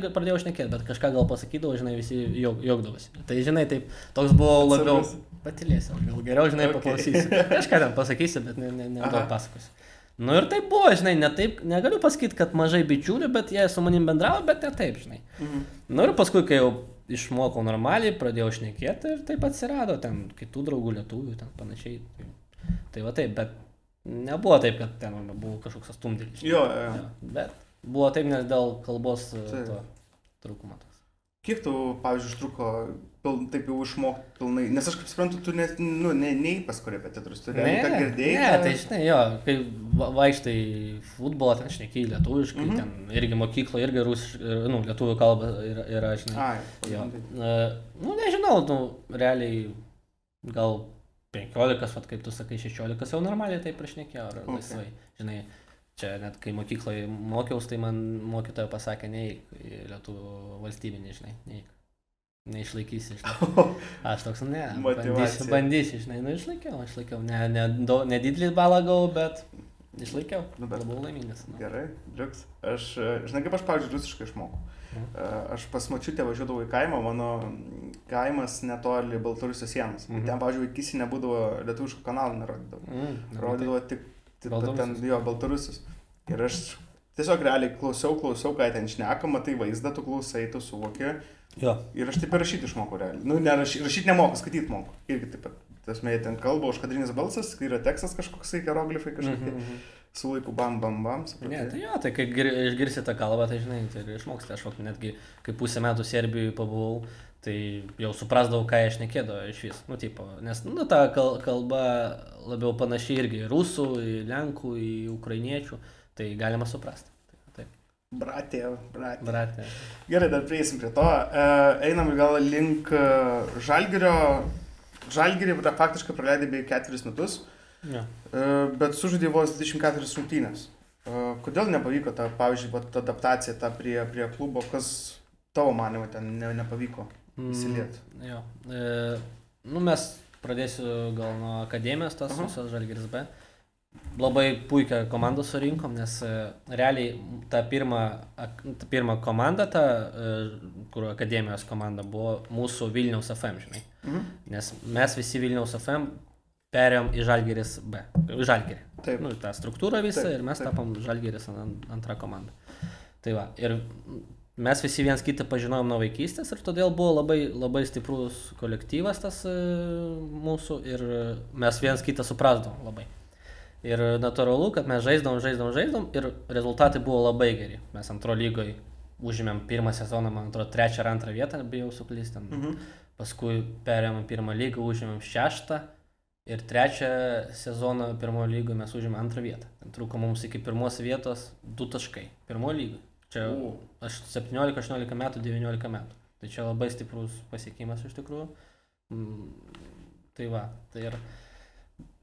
ga- pradėjau šnekėti, bet kažką gal pasakydavau, žinai, visi juokdavosi. Tai, žinai, taip, toks buvau labiau... Patylėsiu, gal geriau, žinai, Okay. paklausysiu. Kažką ten pasakysiu, bet ne, ne, ne daug pasakosiu. Nu ir taip buvo, žinai, ne taip, negaliu pasakyti, kad mažai bičiulių, bet jie su manim bendravo, bet ne taip, žinai. Mhm. Nu ir paskui, kai jau išmokau normaliai, pradėjau šnekėti ir taip atsirado ten kitų draugų lietuvių, ten panašiai. Tai va taip, bet nebuvo taip, kad ten buvo kažkoks astumdėlis. Jo, jo, jo. Bet buvo taip, nes dėl kalbos e, Taip. to trūkumo. Kiek tu, pavyzdžiui, užtruko pil, taip jau išmokti pilnai? Nes aš kaip suprantu, tu net, nu, ne, nei pas korepetitorius, tu realiai tą girdėjai. ne, tai žinai, jo, kai va- vaikštai futbolą, ten šnekiai lietuviškai, Mhm. mhm. ten irgi mokykloje, irgi rusiškai, nu, lietuvių kalba yra, yra žinai. Ai, Jo. pagrindai. E, Nu, nežinau, nu, realiai gal 15, vat, kaip tu sakai, 16 jau normaliai taip prašnekėjau, ar Okay. laisvai. Žinai, čia net kai mokykloje mokiausi, tai man mokytoja pasakė, neik į lietuvių valstybinį, žinai, neik. Neišlaikysi, žinai. Aš toks, ne, bandysiu, bandysiu, žinai, nu išlaikiau, išlaikiau. Ne, ne, do, ne didelį balą gavau, bet išlaikiau. Nu, bet- Buvau laimingas. Nu. Gerai, džiugs. Aš, žinai, kaip aš, pavyzdžiui, rusiškai išmokau. Mhm. Aš pas mačiutę važiuodavau į kaimą, mano mm, kaimas netoli Baltarusijos sienos. Mhm. Ten, pavyzdžiui, vaikysi nebūdavo lietuviškų kanalų, nerodydavo. Mm, Rodydavo tik, tik ten, jo, Baltarusius. Ir aš tiesiog realiai klausiau, klausiau, ką ten šneka, matai vaizdą, tu klausai, tu suvoki. Jo. Ir aš taip ir rašyti išmokau realiai. Nu, ne, rašyti, nemoku, skaityti moku. Irgi taip pat. Tas mėje ten kalba užkadrinis balsas, kai yra tekstas kažkoks, hieroglifai kažkokie. Mhm, mhm. Su laiku bam, bam, bam. Ne, supranti? tai jo, tai kai gir- išgirsi tą kalbą, tai žinai, tai išmoksti. Aš netgi, kai pusę metų Serbijoje pabuvau, tai jau suprasdavau, ką aš nekėdavo iš vis. Nu, tipo, nes, nu, ta kal kalba labiau panašiai irgi į rusų, į lenkų, į ukrainiečių, tai galima suprasti. Bratė, bratė. bratė. Gerai, dar prieisim prie to. E, einam gal link e, Žalgirio. Žalgirį faktiškai praleidai beveik ketveris metus, Jo. E, bet sužaidė vos 24 rungtynės. E, kodėl nepavyko ta, pavyzdžiui, vat adaptacija ta prie, prie klubo, kas tavo manimo ten ne, nepavyko įsilieti? Mm, jo. E, nu, mes pradėsiu gal nuo akademijos, tas Aha. visos Žalgiris B. Labai puikią komandą surinkom, nes e, realiai ta pirma, ta pirma komanda, ta, kur akademijos komanda buvo mūsų Vilniaus FM, žinai. Mhm. Nes mes visi Vilniaus FM perėjom į Žalgiris B. Į Žalgirį. Taip. Nu, tą struktūrą visą Taip, ir mes taip. tapom Žalgiris an- antra komanda. Tai va, ir mes visi viens kitą pažinojom nuo vaikystės ir todėl buvo labai, labai stiprus kolektyvas tas e, mūsų ir mes viens kitą suprasdavom labai. Ir natūralu, kad mes žaisdavom, žaisdavom, žaisdavom ir rezultatai buvo labai geri. Mes antro lygoje užėmėm pirmą sezoną, man atrodo, trečią ar antrą vietą, bijau suklysti. Mhm. Paskui perėjom į pirmą lygą, užėmėm šeštą ir trečią sezoną pirmojo lygoje mes užėmėm antrą vietą. Ten trūko mums iki pirmos vietos du taškai. Pirmojo lygoje. Čia O. aš 17, 18 metų, 19 metų. Tai čia labai stiprus pasiekimas iš tikrųjų. Mm, Tai va, tai ir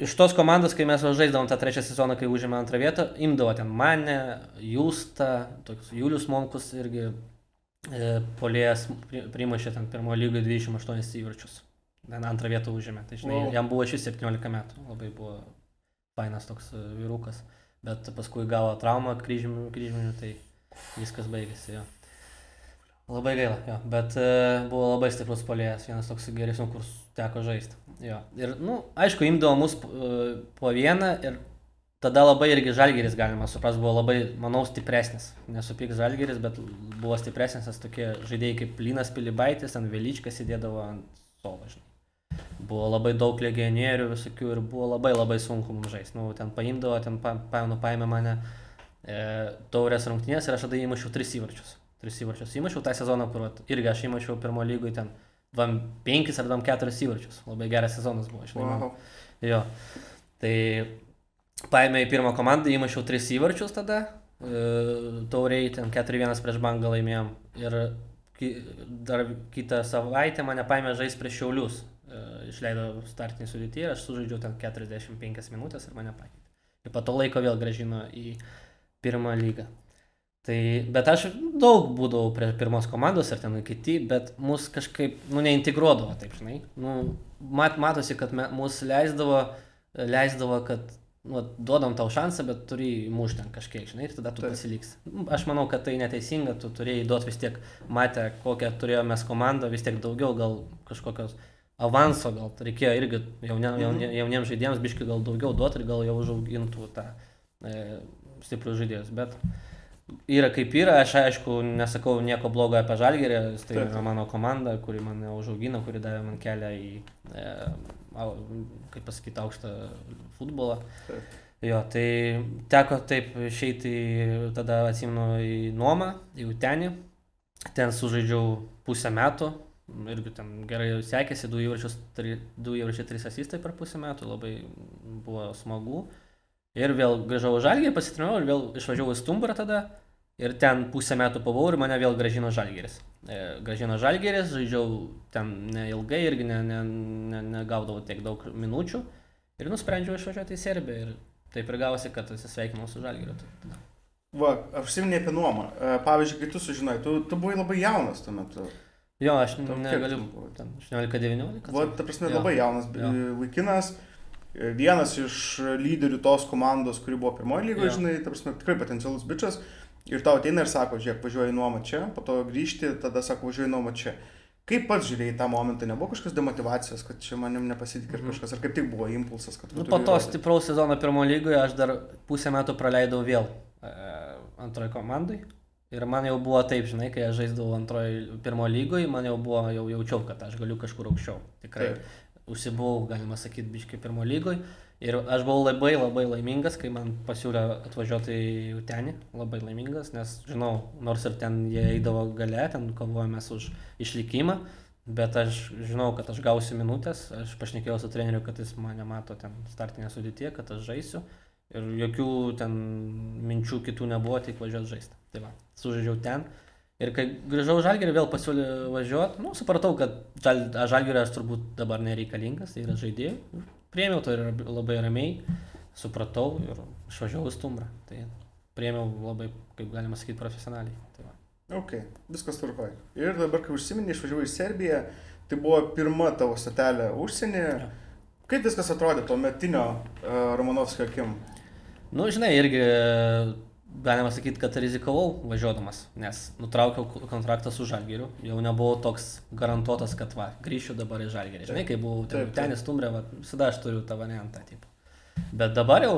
iš tos komandos, kai mes žaisdavom tą trečią sezoną, kai užėmė antrą vietą, imdavo ten mane, Justą, toks Julius Monkus irgi e, polėjas pri- primušė ten pirmojo lygoje 28 įvarčius. Ten antrą vietą užėmė. Tai žinai, Wow. wow. jam buvo šis 17 metų. Labai buvo fainas toks e, vyrukas. Bet paskui gavo traumą kryžminių, kryžminių tai viskas baigėsi. Jo. Labai gaila, jo. Bet e, buvo labai stiprus polėjas, vienas toks geresnių, kur teko žaisti. Jo. Ir, nu, aišku, imdavo mus e, po vieną ir tada labai irgi žalgeris, galima suprasti, buvo labai, manau, stipresnis. Nesupyk žalgeris, bet buvo stipresnis, nes tokie žaidėjai kaip Linas Pilibaitis, ant Velyčkas sėdėdavo ant solo, žinai. Buvo labai daug legionierių visokių ir buvo labai labai sunku mums žaisti. Nu, ten paimdavo, ten pa, pa, nu, paėmė mane e, taurės rungtynės ir aš tada įmušiau tris įvarčius. Tris įvarčius įmušiau tą sezoną, kur vat, irgi aš įmušiau pirmo lygui ten 5 ar 4 įvarčius. Labai geras sezonas buvo, žinai. man. Wow. Jo. Tai paėmė į pirmą komandą, įmušiau tris įvarčius tada. E, tauriai ten 4-1 prieš bangą laimėjom. Ir dar kitą savaitę mane paėmė žais prieš Šiaulius. E, išleido startinį sudėtį ir aš sužaidžiau ten 45 minutės ir mane pakeitė. Ir po to laiko vėl gražino į pirmą lygą. Tai, bet aš daug būdavau prie pirmos komandos ir ten kiti, bet mus kažkaip, nu, neintegruodavo, taip, žinai. Nu, mat, matosi, kad me, mus leisdavo, leisdavo, kad nu, duodam tau šansą, bet turi įmušti ten kažkiek, žinai, ir tada tu Taip. pasiliks. Aš manau, kad tai neteisinga, tu turėjai duoti vis tiek, matę, kokią turėjome komandą, vis tiek daugiau gal kažkokios avanso, gal reikėjo irgi jaunie, jaunie, jauniems žaidėjams biški gal daugiau duoti ir gal jau užaugintų tą e, stiprių žaidėjus. Bet yra kaip yra, aš aišku nesakau nieko blogo apie Žalgerį, tai Taip. yra mano komanda, kuri mane užaugino, kuri davė man kelią į, e, kaip pasakyti, aukštą futbolą. Taip. Jo, tai teko taip išeiti tada atsimenu į nuomą, į Utenį. Ten sužaidžiau pusę metų. Irgi ten gerai sekėsi, du įvarčius, tri- du įvarčiai, trys asistai per pusę metų, labai buvo smagu. Ir vėl grįžau į Žalgirį, pasitreniavau ir vėl išvažiavau į Stumbrą tada. Ir ten pusę metų pabuvau ir mane vėl gražino Žalgiris. E, gražino Žalgiris, žaidžiau ten neilgai irgi ne, ne, ne, negaudavau tiek daug minučių. Ir nusprendžiau išvažiuoti į Serbiją. Ir taip ir gavosi, kad atsisveikinau su Žalgiriu. Tai- Va, aš užsiminėjau apie nuomą. E, Pavyzdžiui, kai tu sužinai, tu, tu buvai labai jaunas tuo metu. Jo, aš Tau negaliu. Ten 18-19. Va, ta prasme, Jo. labai jaunas Jo. vaikinas. E, Vienas iš lyderių tos komandos, kuri buvo pirmoji lygoje, žinai, ta prasme, tikrai potencialus bičias. Ir tau ateina ir sako, žiūrėk, važiuoji nuomą čia, po to grįžti, tada sako, važiuoji nuomą čia. Kaip pats žiūrėjai tą momentą, nebuvo kažkokios demotivacijos, kad čia manim nepasitikė ir Mhm. kažkas, ar kaip tik buvo impulsas, kad... Nu, po to įrodyti? stipraus sezono pirmo lygoje aš dar pusę metų praleidau vėl e, antroji komandai. Ir man jau buvo taip, žinai, kai aš žaisdavau antroji pirmo lygoje, man jau buvo, jau jaučiau, kad aš galiu kažkur aukščiau. Tikrai. Taip. Užsibuvau, galima sakyti, biškai pirmo lygoje. Ir aš buvau labai labai laimingas, kai man pasiūlė atvažiuoti į Utenį. Labai laimingas, nes žinau, nors ir ten jie eidavo gale, ten kovojomės už išlikimą. Bet aš žinau, kad aš gausiu minutės, aš pašnekėjau su treneriu, kad jis mane mato ten startinė sudėtie, kad aš žaisiu. Ir jokių ten minčių kitų nebuvo, tik važiuoti žaisti. Tai va, sužaidžiau ten. Ir kai grįžau į Žalgirį, vėl pasiūlė važiuoti, nu, supratau, kad žal, Žalgirį aš turbūt dabar nereikalingas, tai yra žaidėjų. Priemiau tai ir labai ramiai, supratau ir išvažiavau į Stumbrą. Tai priemiau labai, kaip galima sakyti, profesionaliai. Tai va. Ok, viskas tvarkoja. Ir dabar, kai užsiminė, išvažiavai į Serbiją, tai buvo pirma tavo stotelė užsienyje. Jo. Kaip viskas atrodė tuo metinio uh, Romanovskio akim? Nu, žinai, irgi e, galima sakyti, kad rizikavau važiuodamas, nes nutraukiau kontraktą su Žalgiriu, jau nebuvau toks garantuotas, kad va, grįšiu dabar į Žalgirį. Žinai, kai buvau ten, Taip, taip. ten įstumbrė, va, visada aš turiu tą variantą. Tipo. Bet dabar jau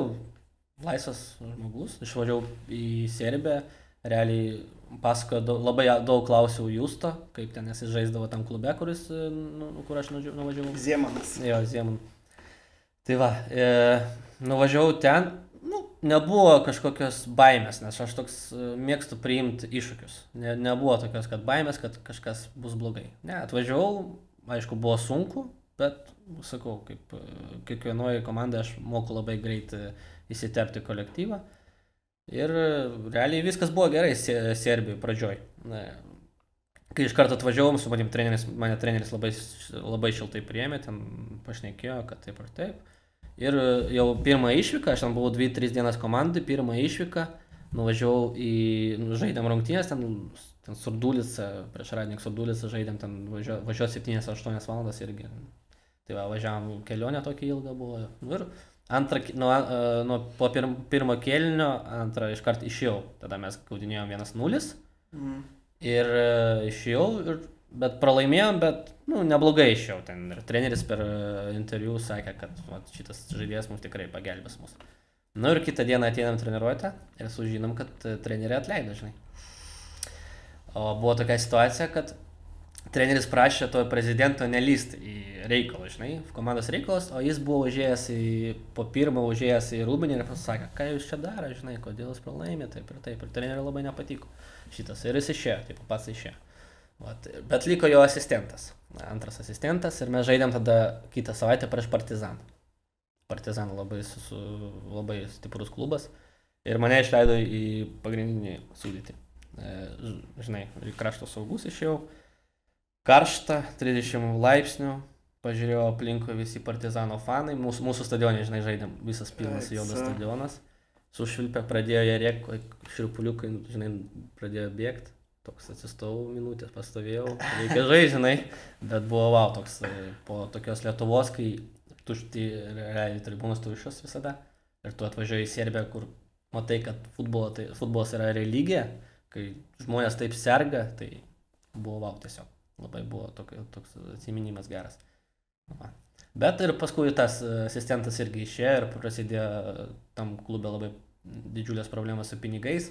laisvas žmogus, išvažiavau į Serbiją, realiai pasakojo, daug, labai daug klausiau Justo, kaip ten jis žaisdavo tam klube, kuris, e, nu, kur aš nuvažiavau-. Ziemanas. Jo, Zieman. Tai va, e, nuvažiavau ten, nu, nebuvo kažkokios baimės, nes aš toks e, mėgstu priimti iššūkius. Ne, nebuvo tokios, kad baimės, kad kažkas bus blogai. Ne, atvažiavau, aišku, buvo sunku, bet, sakau, kaip e, kiekvienoje komandoje aš moku labai greit e, įsitepti kolektyvą. Ir realiai viskas buvo gerai Se- Serbijoje pradžioj. Ne, Kai iš karto atvažiavom, su manim treneris, mane treneris labai, labai šiltai priėmė, ten pašnekėjo, kad taip ir taip. Ir e, jau pirmą išvyką, aš ten buvau 2-3 dienas komandai, pirmą išvyką, nuvažiavau į, nu, žaidėm rungtynės, ten, ten surdulica, prieš Radnik surdulica žaidėm, ten važio, važiuoju 7-8 valandas irgi. Tai va, važiavom kelionę tokia ilga buvo. Nu, ir antrą, nuo, a, nuo po pirm, pirmo kėlinio, antrą iškart išėjau, tada mes gaudinėjom 1-0. Mhm. Ir e, išėjau, ir, bet pralaimėjom, bet nu, neblogai išėjau ten. Ir treneris per e, interviu sakė, kad vat, šitas žaidėjas mums tikrai pagelbės mus. Nu ir kitą dieną ateinam treniruotę ir sužinom, kad e, trenerį atleido, žinai. O buvo tokia situacija, kad treneris prašė to prezidento nelysti į reikalą, žinai, komandos reikalas, o jis buvo užėjęs į, po pirmo užėjęs į rūbinį ir pasakė, ką jūs čia daro, žinai, kodėl jūs pralaimė, taip ir taip. Ir treneriui labai nepatiko šitas. Ir jis išėjo, taip pats išėjo. Vat, bet liko jo asistentas, antras asistentas ir mes žaidėm tada kitą savaitę prieš Partizaną. Partizan labai, su, su, labai stiprus klubas ir mane išleido į pagrindinį sudėtį. E, žinai, krašto saugus išėjau. Karšta, 30 laipsnių, pažiūrėjau aplinkui visi partizano fanai, mūsų, mūsų stadionė, žinai, žaidėm, visas pilnas juodas stadionas. Sušvilpė, pradėjo jie rėkti, širpuliukai, žinai, pradėjo bėgti. Toks atsistojau minutės, pastovėjau, reikia žaisti, žinai, bet buvo wow, toks e, po tokios Lietuvos, kai tušti, realiai tribūnos tuščios visada, Ir tu atvažiuoji į Serbiją, kur matai, kad futbolo, tai, futbolas yra religija, kai žmonės taip serga, tai buvo wow tiesiog. Labai buvo toks, toks atsiminimas geras. Bet ir paskui tas asistentas irgi išėjo ir prasidėjo tam klube labai didžiulės problemas su pinigais.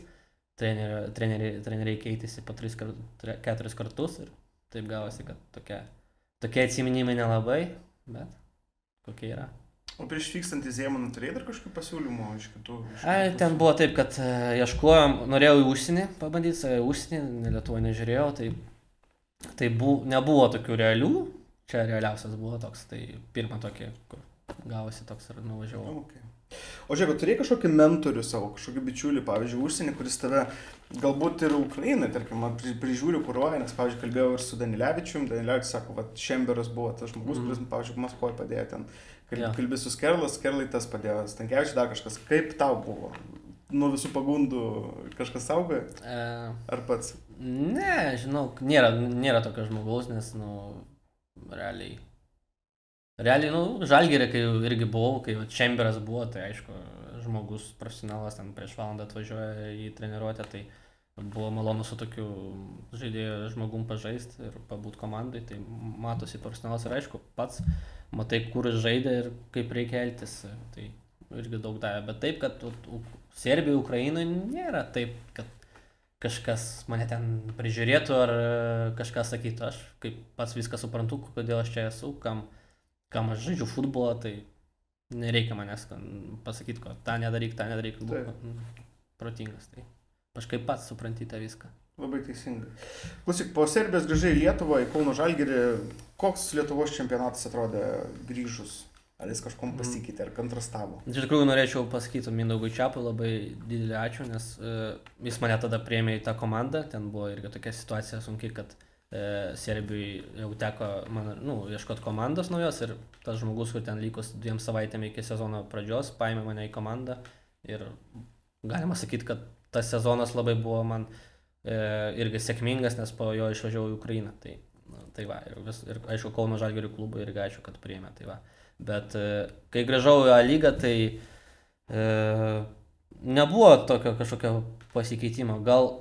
Treneriai, treneriai, treneriai keitėsi po 3-4 kartus ir taip gavosi, kad tokie, tokie atsiminimai nelabai, bet kokie yra. O prieš vykstant į Ziemoną turėjai dar kažkokių pasiūlymų iš kitų? Iš Ai, kitų ten buvo taip, kad e, ieškojom, norėjau į užsienį pabandyti, save į užsienį, Lietuvoje nežiūrėjau, tai, tai bu, nebuvo tokių realių, čia realiausias buvo toks, tai pirmą tokį, kur gavosi toks ir nuvažiavau. Okay. O žiūrėk, turėjai kažkokį mentorių savo, kažkokį bičiulį, pavyzdžiui, užsienį, kuris tave galbūt ir Ukrainai, tarkim, prižiūri, kuruoja, nes, pavyzdžiui, kalbėjau ir su Danilevičium, Danilevičius sako, kad Šemberas buvo tas žmogus, Mhm. kuris, pavyzdžiui, Maskvoje padėjo ten, Jo. kalb, kalbė su Skerlas, Skerlai tas padėjo, Stankievičius dar kažkas, kaip tau buvo? Nuo visų pagundų kažkas saugoja, E, ar pats? ne, žinau, nėra, nėra tokio žmogaus, nes, nu, realiai. Realiai, nu, žalgerė, kai irgi buvau, kai Čemberas buvo, tai aišku, žmogus profesionalas ten prieš valandą atvažiuoja į treniruotę, tai buvo malonu su tokiu žaidėjų žmogum pažaisti ir pabūt komandai, tai matosi profesionalas ir aišku, pats matai, kur žaidė ir kaip reikia elgtis, tai irgi daug davė, bet taip, kad Serbija, Ukrainoje nėra taip, kad kažkas mane ten prižiūrėtų ar kažką sakytų, aš kaip pats viską suprantu, kodėl aš čia esu, kam, kam aš žaidžiu futbolą, tai nereikia manęs pasakyti, kad tą nedaryk, tą nedaryk, būk mm, protingas. Tai kažkaip pats supranti tą viską. Labai teisingai. Klausyk, po Serbijos grįžai į Lietuvą, į Kauno Žalgirį, koks Lietuvos čempionatas atrodė grįžus? Ar jis kažkom Mhm. pasikeitė, ar kontrastavo? Iš tikrųjų norėčiau pasakyti Mindaugui Čiapui labai didelį ačiū, nes uh, jis mane tada priėmė į tą komandą, ten buvo irgi tokia situacija sunkiai, kad uh, Serbijai jau teko man, nu, ieškoti komandos naujos ir tas žmogus, kur ten likus dviem savaitėm iki sezono pradžios, paėmė mane į komandą ir galima sakyti, kad tas sezonas labai buvo man uh, irgi sėkmingas, nes po jo išvažiavau į Ukrainą. Tai, nu, tai va, ir, vis, ir aišku, Kauno Žalgirių klubui irgi ačiū, kad priėmė. Tai va. Bet e, kai grįžau į A lygą, tai e, nebuvo tokio kažkokio pasikeitimo. Gal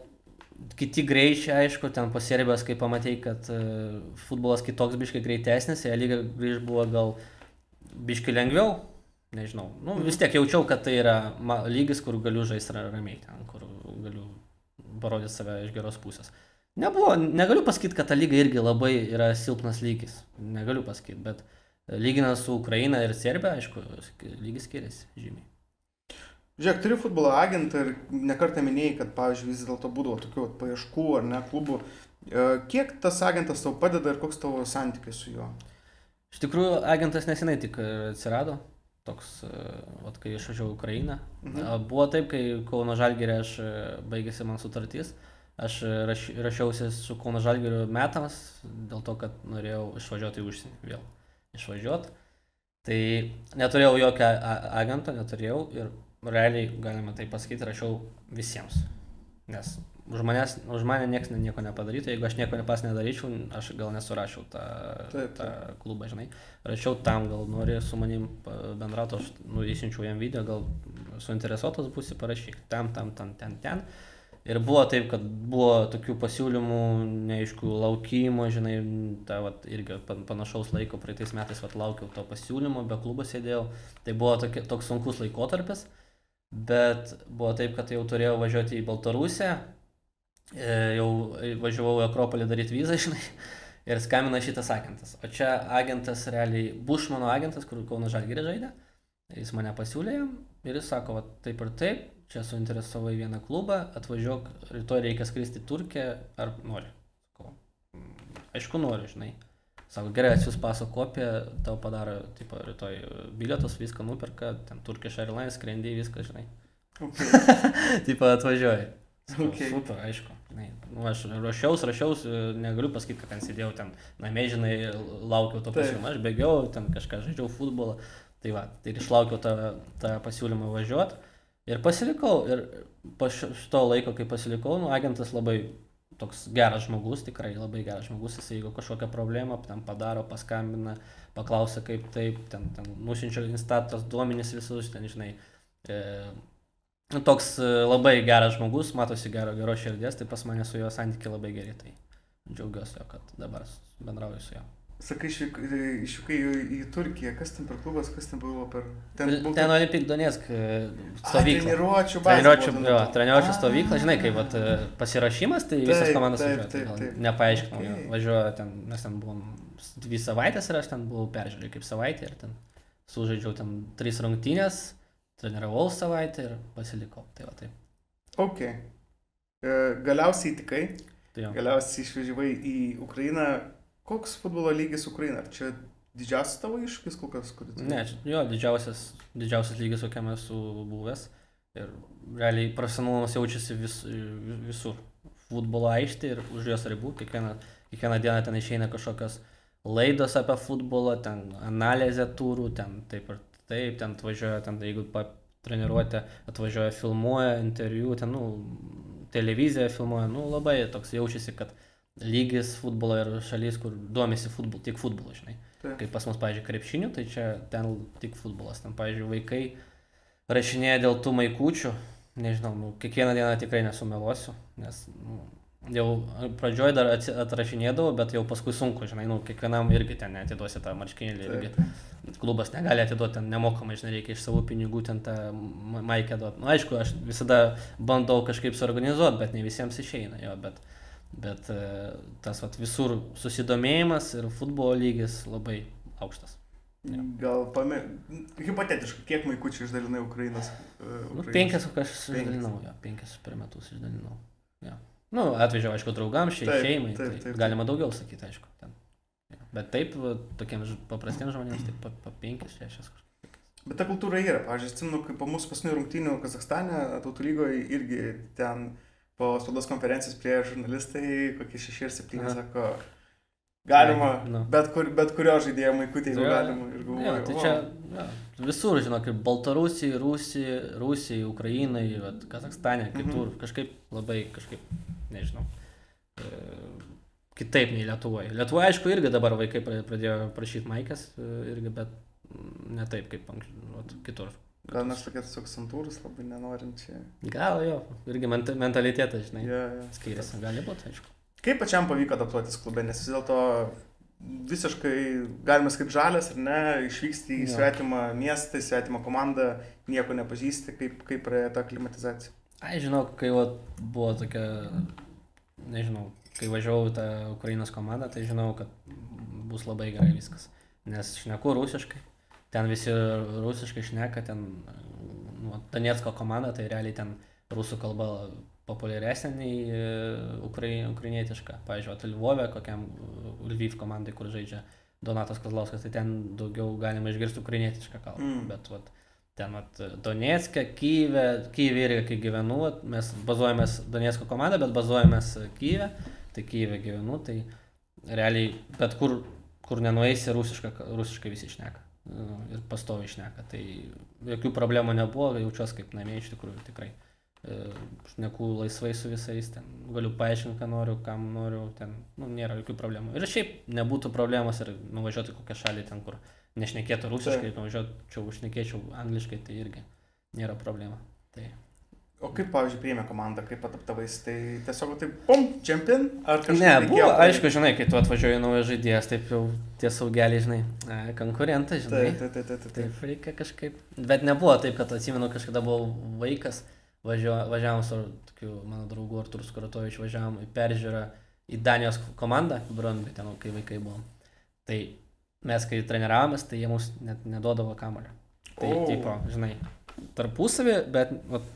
kiti greičiai, aišku, ten po Serbijos, kai pamatėjai, kad e, futbolas kitoks biškai greitesnis, į A lygą grįž buvo gal biškai lengviau, nežinau. Nu, vis tiek jaučiau, kad tai yra lygis, kur galiu žaisti ra- ramiai, ten, kur galiu parodyti save iš geros pusės. Nebuvo, negaliu pasakyti, kad ta lyga irgi labai yra silpnas lygis. Negaliu pasakyti, bet lyginant su Ukraina ir Serbija, aišku, lygis skiriasi žymiai. Žiūrėk, turi futbolo agentą ir nekartą minėjai, kad, pavyzdžiui, vis dėlto būdavo tokių paieškų ar ne klubų. E, Kiek tas agentas tau padeda ir koks tavo santykis su juo? Iš tikrųjų, agentas nesenai tik e, atsirado, toks, e, vat, kai išvažiavau Ukrainą. Mhm. A, Buvo taip, kai Kauno Žalgirė aš e, baigėsi man sutartis, aš e, raš, rašiausi su Kauno Žalgiriu metams dėl to, kad norėjau išvažiuoti į užsienį vėl. Išvažiuoti. Tai neturėjau jokio agento, neturėjau ir realiai, galima tai pasakyti, rašiau visiems. Nes už, manęs, už mane niekas nieko nepadarytų, jeigu aš nieko pas nedaryčiau, aš gal nesurašiau tą, Taip, tą klubą, žinai. Rašiau tam, gal nori su manim bendrauti, aš nu, įsiunčiau jam video, gal suinteresuotas būsi, parašyk tam, tam, tam, ten, ten. Ir buvo taip, kad buvo tokių pasiūlymų, neaišku, laukimo, žinai, tą vat, irgi pan- panašaus laiko, praeitais metais vat, laukiau to pasiūlymo, be klubo sėdėjau. Tai buvo tokia, toks sunkus laikotarpis, bet buvo taip, kad jau turėjau važiuoti į Baltarusiją, e, jau važiavau į Akropolį daryti vizą, žinai, ir skambina šitas agentas. O čia agentas realiai, Bušmano agentas, kur Kauno Žalgirė žaidė, jis mane pasiūlė jam ir jis sako, va, taip ir taip, čia suinteresavai vieną klubą, atvažiuok, rytoj reikia skristi Turkiją, ar nori. "Mm, aišku, noriu, žinai. Sako, gerai, atsiūs paso kopiją, tau padaro, tipo, rytoj bilietus, viską nuperka, ten Turkish Airlines, skrendi, viską, žinai. Okay. tipo, atvažiuoji. Sakau, Okay. Super, aišku. Žinai, nu, aš ruošiausi, ruošiausi, negaliu pasakyti, kad ten sėdėjau, ten namie, žinai, laukiau to pasiūlymo, aš bėgiau, ten kažką žaidžiau futbolą. Tai va, tai išlaukiau tą, tą pasiūlymą važiuoti ir pasilikau. Ir po ši- šito laiko, kai pasilikau, nu, agentas labai toks geras žmogus, tikrai labai geras žmogus, jis jeigu kažkokią problemą ten padaro, paskambina, paklausia kaip taip, ten, ten nusinčia instatas duomenys visus, ten, žinai, E, nu, toks e, labai geras žmogus, matosi gero, gero širdies, tai pas mane su juo santykiai labai geri, tai džiaugiuosi jo, kad dabar bendrauju su juo. Sakai, išvyk- išvykai į, Turkiją, kas ten per klubas, kas ten buvo per... Ten, buvo- ten Olimpik Donetsk e, stovykla. Treniruočių bazė. Treniruočių, jo, treniruočių stovykla, žinai, kaip vat, e, pasirašymas, tai visas komandas. Nepaaiškinau, jo. Okei. važiuoja ten, mes ten buvom dvi savaitės ir aš ten buvau peržiūrėjau kaip savaitę ir ten sužaidžiau ten tris rungtynės, treniravau savaitę ir pasilikau. Tai va taip. Ok. E, Galiausiai tikai, Tai galiausiai išvažiavai į Ukrainą. Koks futbolo lygis Ukraina? Ar čia didžiausias tavo iššūkis kol kas, kurį? Ne, čia- jo, didžiausias, didžiausias lygis, kokiam esu buvęs. Ir realiai profesionalumas jaučiasi vis, visur. Futbolo aikštė ir už jos ribų. Kiekvieną, kiekvieną dieną ten išeina kažkokios laidos apie futbolą, ten analizė turų, ten taip ir taip, ten atvažiuoja, ten jeigu treniruotė, atvažiuoja, filmuoja interviu, ten, nu, televizija filmuoja, nu, labai toks jaučiasi, kad lygis futbolo ir šalis, kur domisi futbolu, tik futbolu, žinai. Taip. Kaip pas mus, pavyzdžiui, krepšinių, tai čia ten tik futbolas. Ten, pavyzdžiui, vaikai rašinėja dėl tų maikučių. Nežinau, nu, kiekvieną dieną tikrai nesumeluosiu, nes nu, jau pradžioj dar atrašinėdavau, bet jau paskui sunku, žinai, nu, kiekvienam irgi ten atiduosi tą marškinėlį. Irgi. Klubas negali atiduoti ten nemokamai, žinai, reikia iš savo pinigų ten tą ma- maikę duoti. Na, nu, aišku, aš visada bandau kažkaip suorganizuoti, bet ne visiems išeina jo, bet, bet e, tas vat, visur susidomėjimas ir futbolo lygis labai aukštas. Jo. Gal pamė... Hipotetiškai, kiek maikučių išdalinai Ukrainos? Uh, Nu, penkias kokias aš Penkias. išdalinau, jo, penkias per metus išdalinau. Jo. Nu, atvežiau, aišku, draugams, šei, Taip, šeimai, taip, tai taip, taip. galima daugiau sakyti, aišku. Ten. Jo. Bet taip, tokiems paprastiems žmonėms, tai pa, pa penkis, šešias. kažkur. Bet ta kultūra yra. Pavyzdžiui, atsimenu, kaip po mūsų pasinių rungtynių Kazakstane, tautų lygoje irgi ten po spaudos konferencijos prie žurnalistai, kokie šeši ir septyni Aha. sako, galima, Nu. bet, kur, bet kurio žaidėjo maikutį, Jo, galima. Ir galvoju, tai o, čia jo, visur, žinok, ir Baltarusijai, Rusijai, Rusijai, Ukrainai, vat, Kazakstane, Mhm. kitur, kažkaip labai, kažkaip, nežinau, e, kitaip nei Lietuvoje. Lietuvoje, aišku, irgi dabar vaikai pra- pradėjo prašyti maikės, e, irgi, bet ne taip kaip anksčiau, kitur. Gal mes tokie tiesiog santūrus, labai nenorim čia. Gal jo, irgi ment mentalitetas, žinai, Ja, ja. skiriasi, gali būti, aišku. Kaip pačiam pavyko adaptuotis klube, nes vis dėlto visiškai, galima sakyti, žalias ar ne, išvyksti į Jo. svetimą miestą, į svetimą komandą, nieko nepažįsti, kaip, kaip praėjo ta klimatizacija. Ai, žinau, kai vat, buvo tokia, nežinau, kai važiavau tą Ukrainos komandą, tai žinau, kad bus labai gerai viskas. Nes šneku rusiškai, ten visi rusiškai šneka, ten nu, Donetsko komanda, tai realiai ten rusų kalba populiaresnė nei e, ukrai, ukrainietiška. Pavyzdžiui, vat Lvove, kokiam e, Lviv komandai, kur žaidžia Donatas Kozlauskas, tai ten daugiau galima išgirsti ukrainietišką kalbą. Mm. Bet vat, ten vat, Donetskė, Kyivė, Kyivė irgi kai gyvenu, vat, mes bazuojamės Donetsko komandą, bet bazuojamės Kyivė, tai Kyivė gyvenu, tai realiai bet kur, kur nenueisi, rusiška, rusiškai visi šneka. Ir pastoviai šneka. Tai jokių problemų nebuvo, jaučiuosi kaip namie iš tikrųjų tikrai. E, Šneku laisvai su visais, ten galiu paaiškinti, ką noriu, kam noriu, ten nu, nėra jokių problemų. Ir šiaip nebūtų problemos ir nuvažiuoti kokią šalį ten, kur nešnekėtų rusiškai, nuvažiuočiau, šnekėčiau angliškai, tai irgi nėra problema. Tai O kaip, pavyzdžiui, priėmė komandą, kaip adaptavais, tai tiesiog taip, pum, čempin, ar kažkas Ne, buvo, aišku, žinai, kai tu atvažiuoji naujas žaidėjas, taip jau tie saugeliai, žinai, e, konkurentai, žinai. Taip, taip, taip, taip, taip. Reikia kažkaip. Bet nebuvo taip, kad atsimenu, kažkada buvau vaikas, važiavom su tokiu mano draugu Artur Skuratovič, važiavom į peržiūrą į Danijos komandą, Brunby, ten, kai vaikai buvom. Tai mes, kai treniravomės, tai jie mums net neduodavo kamulio. Tai, oh. tipo, žinai, tarpusavį, bet vat,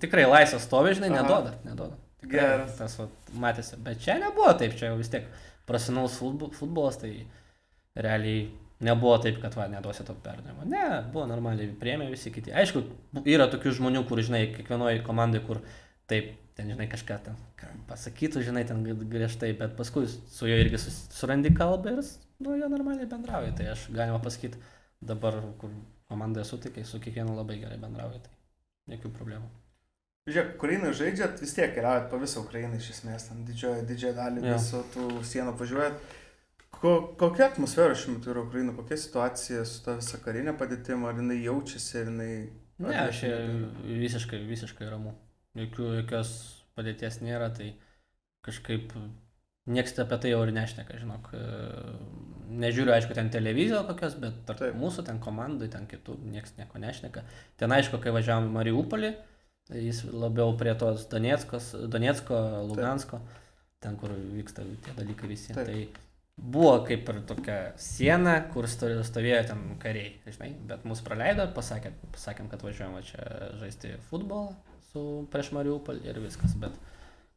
tikrai laisvas stovi, žinai, Aha. neduoda, neduoda. Tikrai Geras. Tas vat, matėsi. Bet čia nebuvo taip, čia jau vis tiek profesionalus futbo- futbolas, tai realiai nebuvo taip, kad va, neduosi to perdavimo. Ne, buvo normaliai, priemė visi kiti. Aišku, yra tokių žmonių, kur, žinai, kiekvienoje komandai, kur taip, ten, žinai, kažką ten pasakytų, žinai, ten griežtai, bet paskui su juo irgi surandi kalbą ir nu, jo normaliai bendrauja. Tai aš galima pasakyti, dabar, kur komandoje sutikai, su kiekvienu labai gerai bendrauja. Tai jokių problemų. Žiūrėk, Ukrainai žaidžiat, vis tiek keliaujat po visą Ukrainą iš esmės, ten didžioji, didžiąją dalį Jo. viso tų sienų važiuojat. Ko, kokia atmosfera šiuo metu yra Ukraina, kokia situacija su ta visa karinė padėtim, ar jinai jaučiasi, ar jinai Ne, aš visiškai, visiškai ramu. Jokių, jokios padėties nėra, tai kažkaip nieks apie tai jau ir nešneka, žinok. Nežiūriu, aišku, ten televizijos kokios, bet tarp Taip. mūsų, ten komandai, ten kitų, nieks nieko nešneka. Ten aišku, kai važiavom į Mariupolį, jis labiau prie tos Donetskos, Donetsko, Lugansko, ten, kur vyksta tie dalykai visi. Taip. Tai buvo kaip ir tokia siena, kur sto- stovėjo ten kariai, žinai, bet mus praleido, pasakė, pasakėm, kad važiuojam va čia žaisti futbolą su prieš Mariupolį ir viskas, bet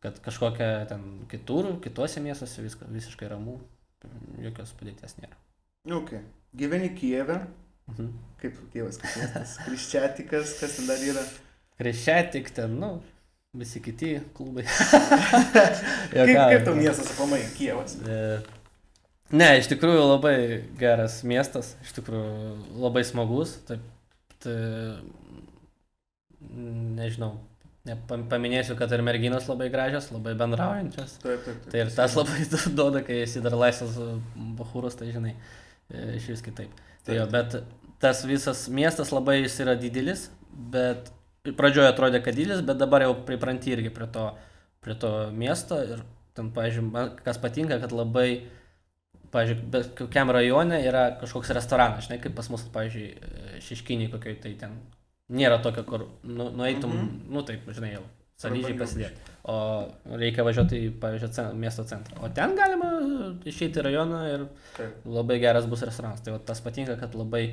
kad kažkokia ten kitur, kituose miestuose viskas visiškai ramu, jokios padėties nėra. Ok. Gyveni Kijeve. Mhm. Kaip Kijevas, kaip miestas. Kriščiatikas, kas ten dar yra. Krešia tik ten, nu, visi kiti klubai. Kaip, kaip tau miestas apamai, Kijevas? E, Ne, iš tikrųjų labai geras miestas, iš tikrųjų labai smagus, taip, tai, nežinau, ne, pam- paminėsiu, kad ir merginos labai gražios, labai bendraujančios. Taip, taip, taip. Tai ir tas labai duoda, kai esi dar laisvas bahūras, tai žinai, e, iš vis kitaip. Tai jo, bet tas visas miestas labai jis yra didelis, bet pradžioje atrodė, kad didelis, bet dabar jau pripranti irgi prie to, prie to miesto ir ten, man kas patinka, kad labai, pavyzdžiui, bet kokiam rajone yra kažkoks restoranas, žinai, kaip pas mus, pavyzdžiui, šeškiniai kokioj tai ten. Nėra tokio, kur nu, nueitum, mm. -hmm. nu taip, žinai, jau Prabangiau pasidėti. O reikia važiuoti į, pavyzdžiui, miesto centrą. O ten galima išeiti į rajoną ir Taip. labai geras bus restoranas. Tai va, tas patinka, kad labai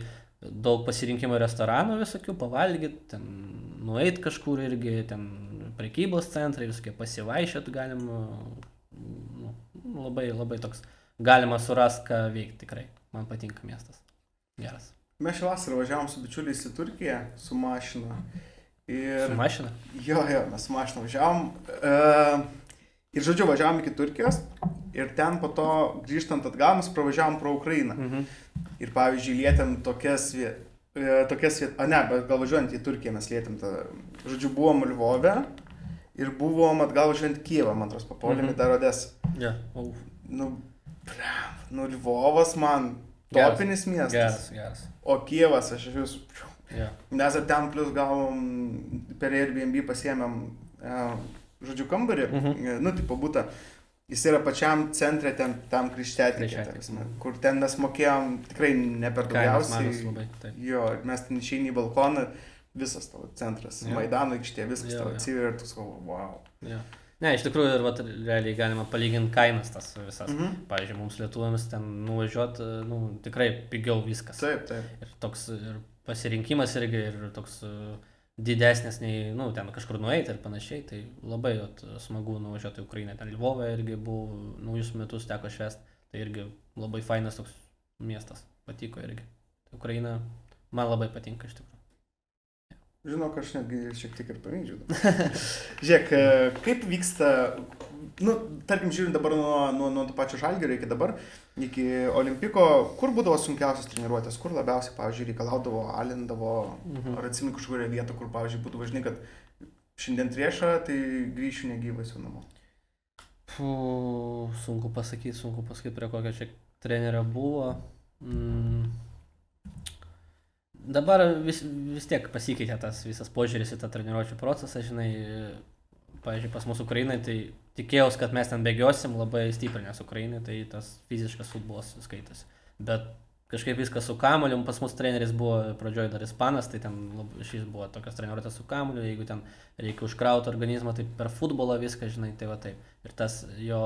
daug pasirinkimo restoranų visokių, pavalgyti, ten nueit kažkur irgi, ten prekybos centrai, visokie pasivaišėt galima. Nu, labai, labai toks. Galima surasti, ką veikti tikrai. Man patinka miestas. Geras. Mes šią vasarą važiavom su bičiuliais į Turkiją su mašina. Ir... Su mašina? Jo, jo, mes su mašina važiavom. Uh, ir žodžiu, važiavom iki Turkijos. Ir ten po to grįžtant atgal mes pravažiavom pro Ukrainą. Mhm. Ir pavyzdžiui, lietėm tokias vietas. Tokias vietas, ne, bet gal važiuojant į Turkiją mes lietėm tą, žodžiu, buvom Lvove ir buvom atgal važiuojant į Kievą, man atrodo, papolėm į Mhm. dar Odesą. Ja. Uf. Nu, blem, nu Lvovas man topinis miestas. Geras, geras. O Kievas, aš iš jūsų. Ja. Mes ir ten plus gavom per Airbnb pasiėmėm, e, žodžiu, kambarį, Mhm. e, nu, tipo būtą. Jis yra pačiam centre, ten, tam Kryžtetėj. kur ten mes mokėjom tikrai ne per daugiausiai. labai. Taip. Jo, mes ten išeini į balkoną, visas tavo centras, Jo. Maidano aikštė, viskas Jo, tavo jo. atsiveria ir tu savo, wow. Ja. Ne, iš tikrųjų ir vat, realiai galima palyginti kainas tas visas. Mhm. Pavyzdžiui, mums lietuviams ten nuvažiuoti, nu, tikrai pigiau viskas. Taip, taip. Ir toks ir pasirinkimas irgi ir toks e, didesnis nei, nu, ten kažkur nueiti ir panašiai. Tai labai vat, smagu nuvažiuoti į Ukrainą. Ten Lvovą irgi buvo, naujus metus teko švest. Tai irgi labai fainas toks miestas. Patiko irgi. Tai Ukraina man labai patinka iš tikrųjų. Žinok, aš netgi šiek tiek ir pavydžiu. Žiūrėk, kaip vyksta, nu, tarkim, žiūrint dabar nuo, nuo, nuo to pačio žalgerio iki dabar, iki olimpiko, kur būdavo sunkiausias treniruotės, kur labiausiai, pavyzdžiui, reikalaudavo, alindavo, Mhm. ar atsimink kažkokią vietą, kur, pavyzdžiui, būtų važinai, kad šiandien trieša, tai grįšiu negyvas jau namo. Puh, sunku pasakyti, sunku pasakyti, prie kokio čia trenerio buvo. Mm. Dabar vis, vis tiek pasikeitė tas visas požiūris į tą treniruočio procesą, žinai, pavyzdžiui, pas mūsų Ukrainai, tai tikėjausi, kad mes ten bėgiosim labai stipriai, nes Ukrainai tai tas fiziškas futbolas skaitosi. Bet kažkaip viskas su kamoliu, pas mus treneris buvo pradžioje dar ispanas, tai ten šis buvo tokios treniruotės su kamoliu, jeigu ten reikia užkrauti organizmą, tai per futbolą viską, žinai, tai va taip. Ir tas jo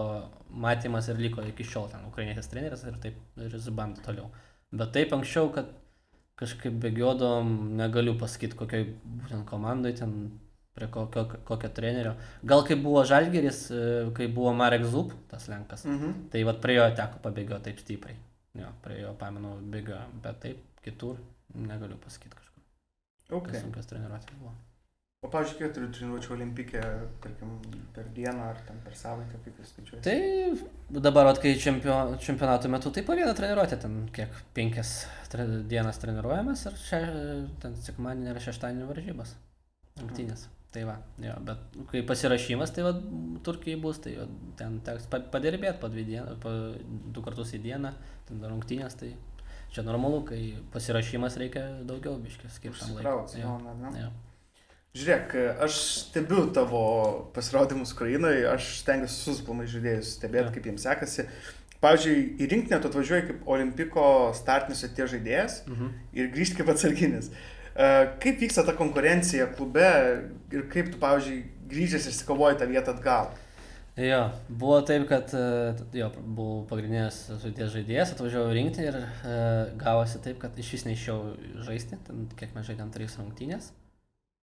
matymas ir liko iki šiol, ten ukrainietis treneris ir taip ir bando toliau. Bet taip anksčiau, kad kažkaip bėgiodom, negaliu pasakyti, kokioj būtent komandai ten prie kokio, kokio trenerio. Gal kai buvo Žalgeris, e, kai buvo Marek Zup, tas Lenkas, Mhm. tai vad prie jo teko pabėgioti taip stipriai. Jo, prie jo, pamenu, bėgiojom, bet taip, kitur negaliu pasakyti kažkur. Ok. Okay. Sunkios treniruotės buvo. O, pavyzdžiui, kiek turiu treniruočio olimpikė, tarkim, per dieną ar ten per savaitę, kaip jūs skaičiuojate? Tai dabar, vat, kai čempio, čempionato metu, tai po vieną treniruotę, ten kiek penkias tre, dienas treniruojamas ir še, ten sekmadienį ir šeštadienį varžybas. Rungtynės. Tai va, jo, bet kai pasirašymas, tai va, Turkijai bus, tai va, ten teks pa- padirbėti po dvi dienas, po du kartus į dieną, ten rungtynės, tai čia normalu, kai pasirašymas reikia daugiau biškės skirti tam laikui. Jo, jo. Žiūrėk, aš stebiu tavo pasirodymus Ukrainoje, aš stengiuosi visus planai žaidėjus stebėti, Jo. kaip jiems sekasi. Pavyzdžiui, į rinktinę tu atvažiuoji kaip olimpiko startinis tie žaidėjas Mhm. ir grįžti kaip atsarginis. E, Kaip vyksta ta konkurencija klube ir kaip tu, pavyzdžiui, grįžęs išsikovoji tą vietą atgal? Jo, buvo taip, kad e, jo, buvau pagrindinės žaidėjas žaidėjas, atvažiavau rinkti ir e, gavosi taip, kad iš vis neišėjau žaisti, ten kiek mes žaidėm trys rungtynės.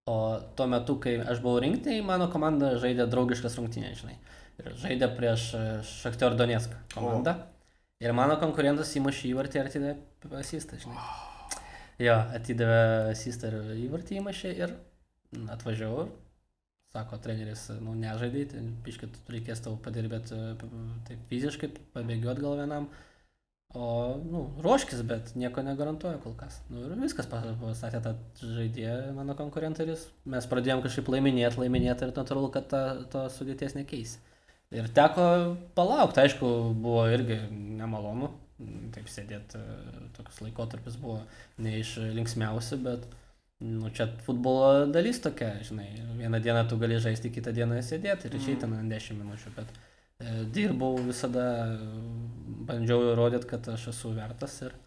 O tuo metu, kai aš buvau rinkti, mano komanda žaidė draugiškas rungtynės, žinai. Ir žaidė prieš Šaktior Donetską komandą. Ir mano konkurentas įmušė įvartį ir atidavė asistą, žinai. Jo, atidavė asistą ir įvartį įmušė ir atvažiavau. Sako, treneris, nu, nežaidai, piškit, reikės tau padirbėti taip fiziškai, pabėgiot gal vienam. O, nu, ruoškis, bet nieko negarantuoja kol kas. Nu, ir viskas pas- pastatė tą žaidėją, mano jis- mes pradėjom kažkaip laiminėti, laiminėti ir natūralu, kad ta, to sudėties nekeis. Ir teko palaukti, aišku, buvo irgi nemalonu, taip sėdėti, toks laikotarpis buvo ne iš linksmiausių, bet, nu, čia futbolo dalis tokia, žinai, vieną dieną tu gali žaisti, kitą dieną sėdėti ir išeiti ten 10 minučių, bet e, dirbau visada, bandžiau įrodyti, kad aš esu vertas ir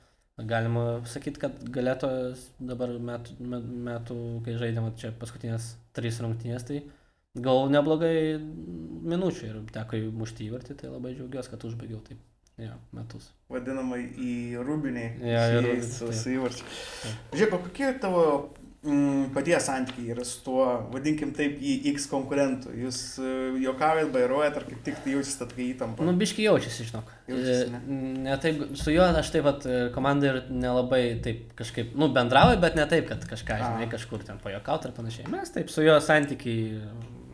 galima sakyti, kad galėtų dabar metų, met- metų kai žaidėm čia paskutinės trys rungtynės, tai gal neblogai minučių ir teko įmušti įvartį, tai labai džiaugiuosi, kad užbaigiau taip. Jo, metus. Vadinamai į rūbinį. Jo, į rūbinį, su, taip. su įvarčiu. Žiūrėk, kokie tavo mm, paties santykiai yra su tuo, vadinkim taip, į X konkurentų? Jūs uh, juokaujat, bairuojat, ar kaip tik tai jaučiate tokia įtampa? Nu, biški jaučiasi, žinok. Jaučiasi, E, ne taip, su juo aš taip pat e, komandai ir nelabai taip kažkaip, nu, bendrauju, bet ne taip, kad kažką, A. žinai, kažkur ten pajokauti ir panašiai. Mes taip su juo santykiai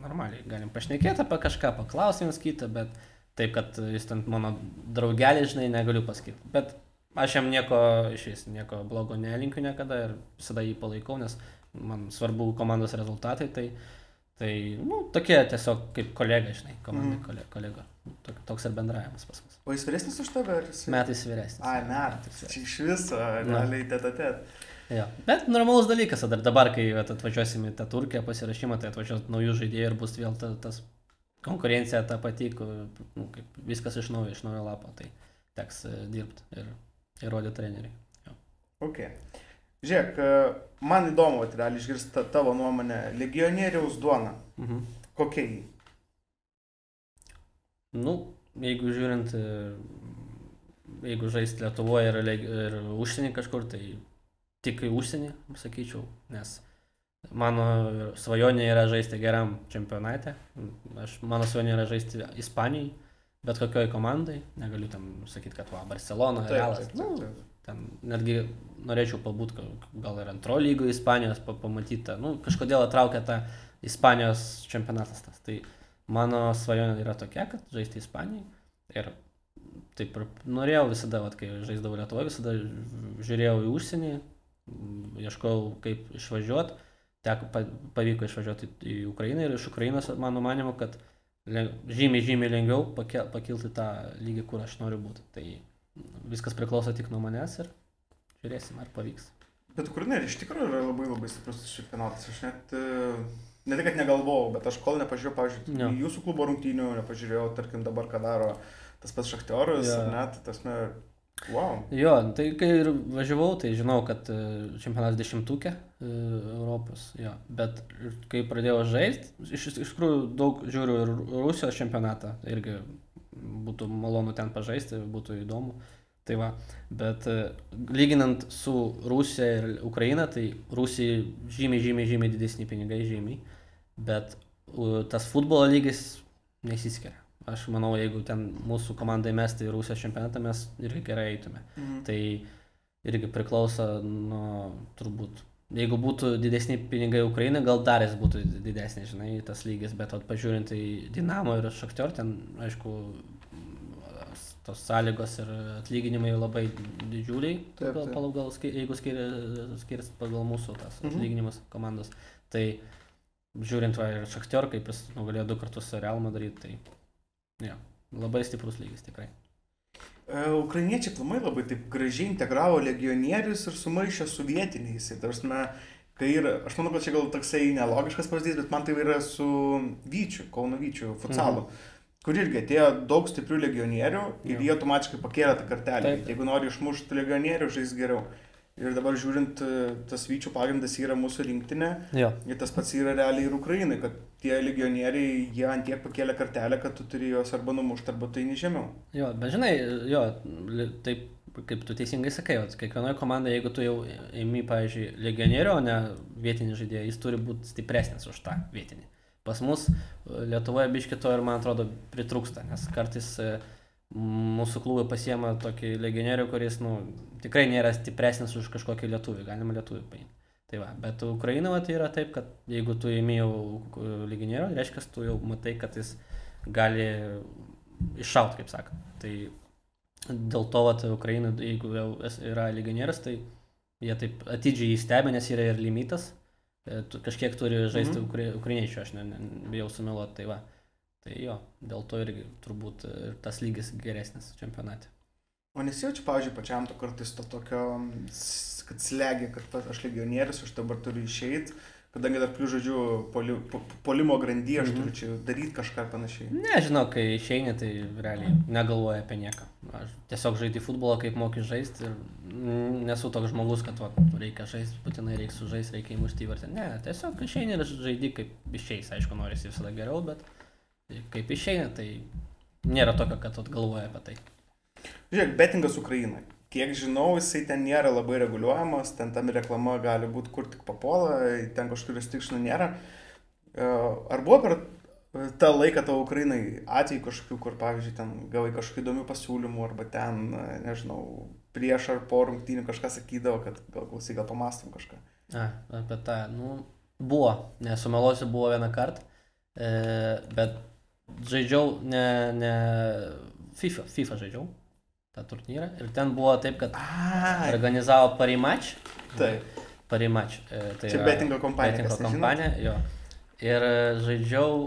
normaliai galim pašnekėti apie kažką, paklausti vienas kitą, bet taip, kad jis ten mano draugelis, žinai, negaliu pasakyti. Bet aš jam nieko iš vis, nieko blogo nelinkiu niekada ir visada jį palaikau, nes man svarbu komandos rezultatai, tai, tai nu, tokie tiesiog kaip kolega, žinai, komandai Mhm. kolega. kolega. Tok- Toks ir bendravimas pas mus. O jis vyresnis už tave? jis- Metais vyresnis. Ai, metais. Čia iš viso, realiai tetatet. Jo. Bet normalus dalykas, dar dabar, kai atvažiuosim į tą Turkiją pasirašymą, tai atvažiuos naujų žaidėjų ir bus vėl ta, tas konkurencija ta pati, nu, kaip viskas iš naujo, iš naujo lapo, tai teks dirbti ir įrodyti treneriui. Ok. Žiūrėk, e, man įdomu, realiai išgirsti ta- tavo nuomonę. Legionieriaus duona. Mhm. Kokia jį? Nu, jeigu žiūrint, e, jeigu žaisti Lietuvoje ir, ir užsienį kažkur, tai tik į užsienį, sakyčiau, nes mano svajonė yra žaisti geram čempionate, aš, mano svajonė yra žaisti Ispanijai, bet kokioj komandai, negaliu tam sakyti, kad va, Barcelona, Realas, nu, ten netgi norėčiau pabūt gal- ir antro lygų Ispanijos pa- pamatyta, nu, kažkodėl atraukia tą Ispanijos čempionatas tas. Tai mano svajonė yra tokia, kad žaisti Ispanijai. Ir taip ir norėjau visada, vat, kai žaisdavau Lietuvoje, visada žiūrėjau į užsienį, ieškojau kaip išvažiuoti. Teko, pa- pavyko išvažiuoti į Ukrainą ir iš Ukrainos, mano manimu, kad žymiai, žymiai lengviau pakilti tą lygį, kur aš noriu būti. Tai viskas priklauso tik nuo manęs ir žiūrėsim, ar pavyks. Bet Ukraina iš tikrųjų yra labai labai stiprus čempionatas. Aš net, e, ne tik, kad negalvojau, bet aš kol nepažiūrėjau, pavyzdžiui, į jūsų klubo rungtynių, nepažiūrėjau, tarkim, dabar ką daro tas pats Šachtiorius, Jo. ar net, tas, na, wow. Jo, tai kai ir važiavau, tai žinau, kad e, čempionatas dešimtukė e, Europos, jo. Bet kai pradėjau žaisti, iš, iš tikrųjų daug žiūriu ir Rusijos čempionatą, irgi būtų malonu ten pažaisti, būtų įdomu. Tai va, bet e, lyginant su Rusija ir Ukraina, tai Rusijai žymiai, žymiai, žymiai didesni pinigai, žymiai. Bet tas futbolo lygis nesiskiria. Aš manau, jeigu ten mūsų komandai mesti į Rusijos čempionatą, mes irgi gerai eitume. Mhm. Tai irgi priklauso nuo turbūt. Jeigu būtų didesni pinigai Ukrainai, gal dar jis būtų didesnis, žinai, tas lygis, bet vat pažiūrint į Dinamo ir Šaktior, ten, aišku, tos sąlygos ir atlyginimai labai didžiuliai, Taip, gal, taip. pagal, gal, ski- jeigu skirs pagal mūsų tas Mhm. atlyginimus komandos. Tai žiūrint va ir Šaktior, kaip jis nugalėjo du kartus Real Madrid, tai jo, labai stiprus lygis tikrai. E, Ukrainiečiai plamai labai taip gražiai integravo legionierius ir sumaišė su vietiniais. Ir, tarsi, kai yra, aš manau, kad čia gal toksai nelogiškas pavyzdys, bet man tai yra su Vyčiu, Kauno Vyčiu, futsalu. Mhm kur irgi atėjo daug stiprių legionierių ir jie automatiškai pakėlė tą kartelę. Taip. Jeigu nori išmušti legionierių, žais geriau. Ir dabar žiūrint, tas vyčių pagrindas yra mūsų rinktinė. Jo. Ir tas pats yra realiai ir Ukrainai, kad tie legionieriai, jie ant tiek pakėlė kartelę, kad tu turi juos arba numušti, arba tai nežemiau. Jo, bet žinai, jo, taip kaip tu teisingai sakai, vat, kiekvienoje komandoje, jeigu tu jau imi, pavyzdžiui, legionierių, o ne vietinį žaidėją, jis turi būti stipresnis už tą vietinį. Pas mus Lietuvoje biškito ir man atrodo pritrūksta, nes kartais mūsų klubai pasiema tokį legionierių, kuris nu, tikrai nėra stipresnis už kažkokį lietuvį, galima lietuvį paimti. Tai va, bet Ukrainoje tai yra taip, kad jeigu tu įmėjau legionierių, reiškia, tu jau matai, kad jis gali iššauti, kaip sakant. Tai dėl to, kad Ukraina, jeigu jau yra legionierius, tai jie taip atidžiai įstebė, nes yra ir limitas, e, kažkiek turi žaisti mm -hmm. ukrainiečių, aš ne, ne, bijau sumeluoti, tai va. Tai jo, dėl to irgi turbūt ir tas lygis geresnis čempionate. O nesijaučiu, pavyzdžiui, pačiam to kartais to tokio, kad slegia, kad aš legionierius, aš dabar turiu išeiti, kadangi dar plus žodžiu poli, po, polimo grandyje, aš turiu čia daryti kažką panašiai. Nežinau, kai išeini, tai realiai negalvoju apie nieką. Aš tiesiog žaidži futbolą, kaip moki žaisti ir nesu toks žmogus, kad va, reikia žaisti, būtinai reikia sužaisti, reikia įmušti įvartį. Ne, tiesiog išeini ir žaidži kaip išeis, aišku, norisi visada geriau, bet... Tai kaip išeina, tai nėra tokio, kad galvoja apie tai. Žiūrėk, betingas Ukrainai. Kiek žinau, jisai ten nėra labai reguliuojamas, ten tam reklama gali būti kur tik papuola, ten kažkokių restrikšnių nėra. E, ar buvo per tą laiką tavo Ukrainai atveju kažkokių, kur, pavyzdžiui, ten gavai kažkokių įdomių pasiūlymų, arba ten, nežinau, prieš ar po rungtynių kažką sakydavo, kad gal klausy, gal pamastum kažką. A, apie tą, nu, buvo, nesumeluosiu, buvo vieną kartą, e, bet žaidžiau ne, ne FIFA, FIFA žaidžiau tą turnyrą ir ten buvo taip, kad A, organizavo parimač. Taip. Parimač. E, tai Čia betingo kompanija. Betingo kompanija, jo. Ir e, žaidžiau,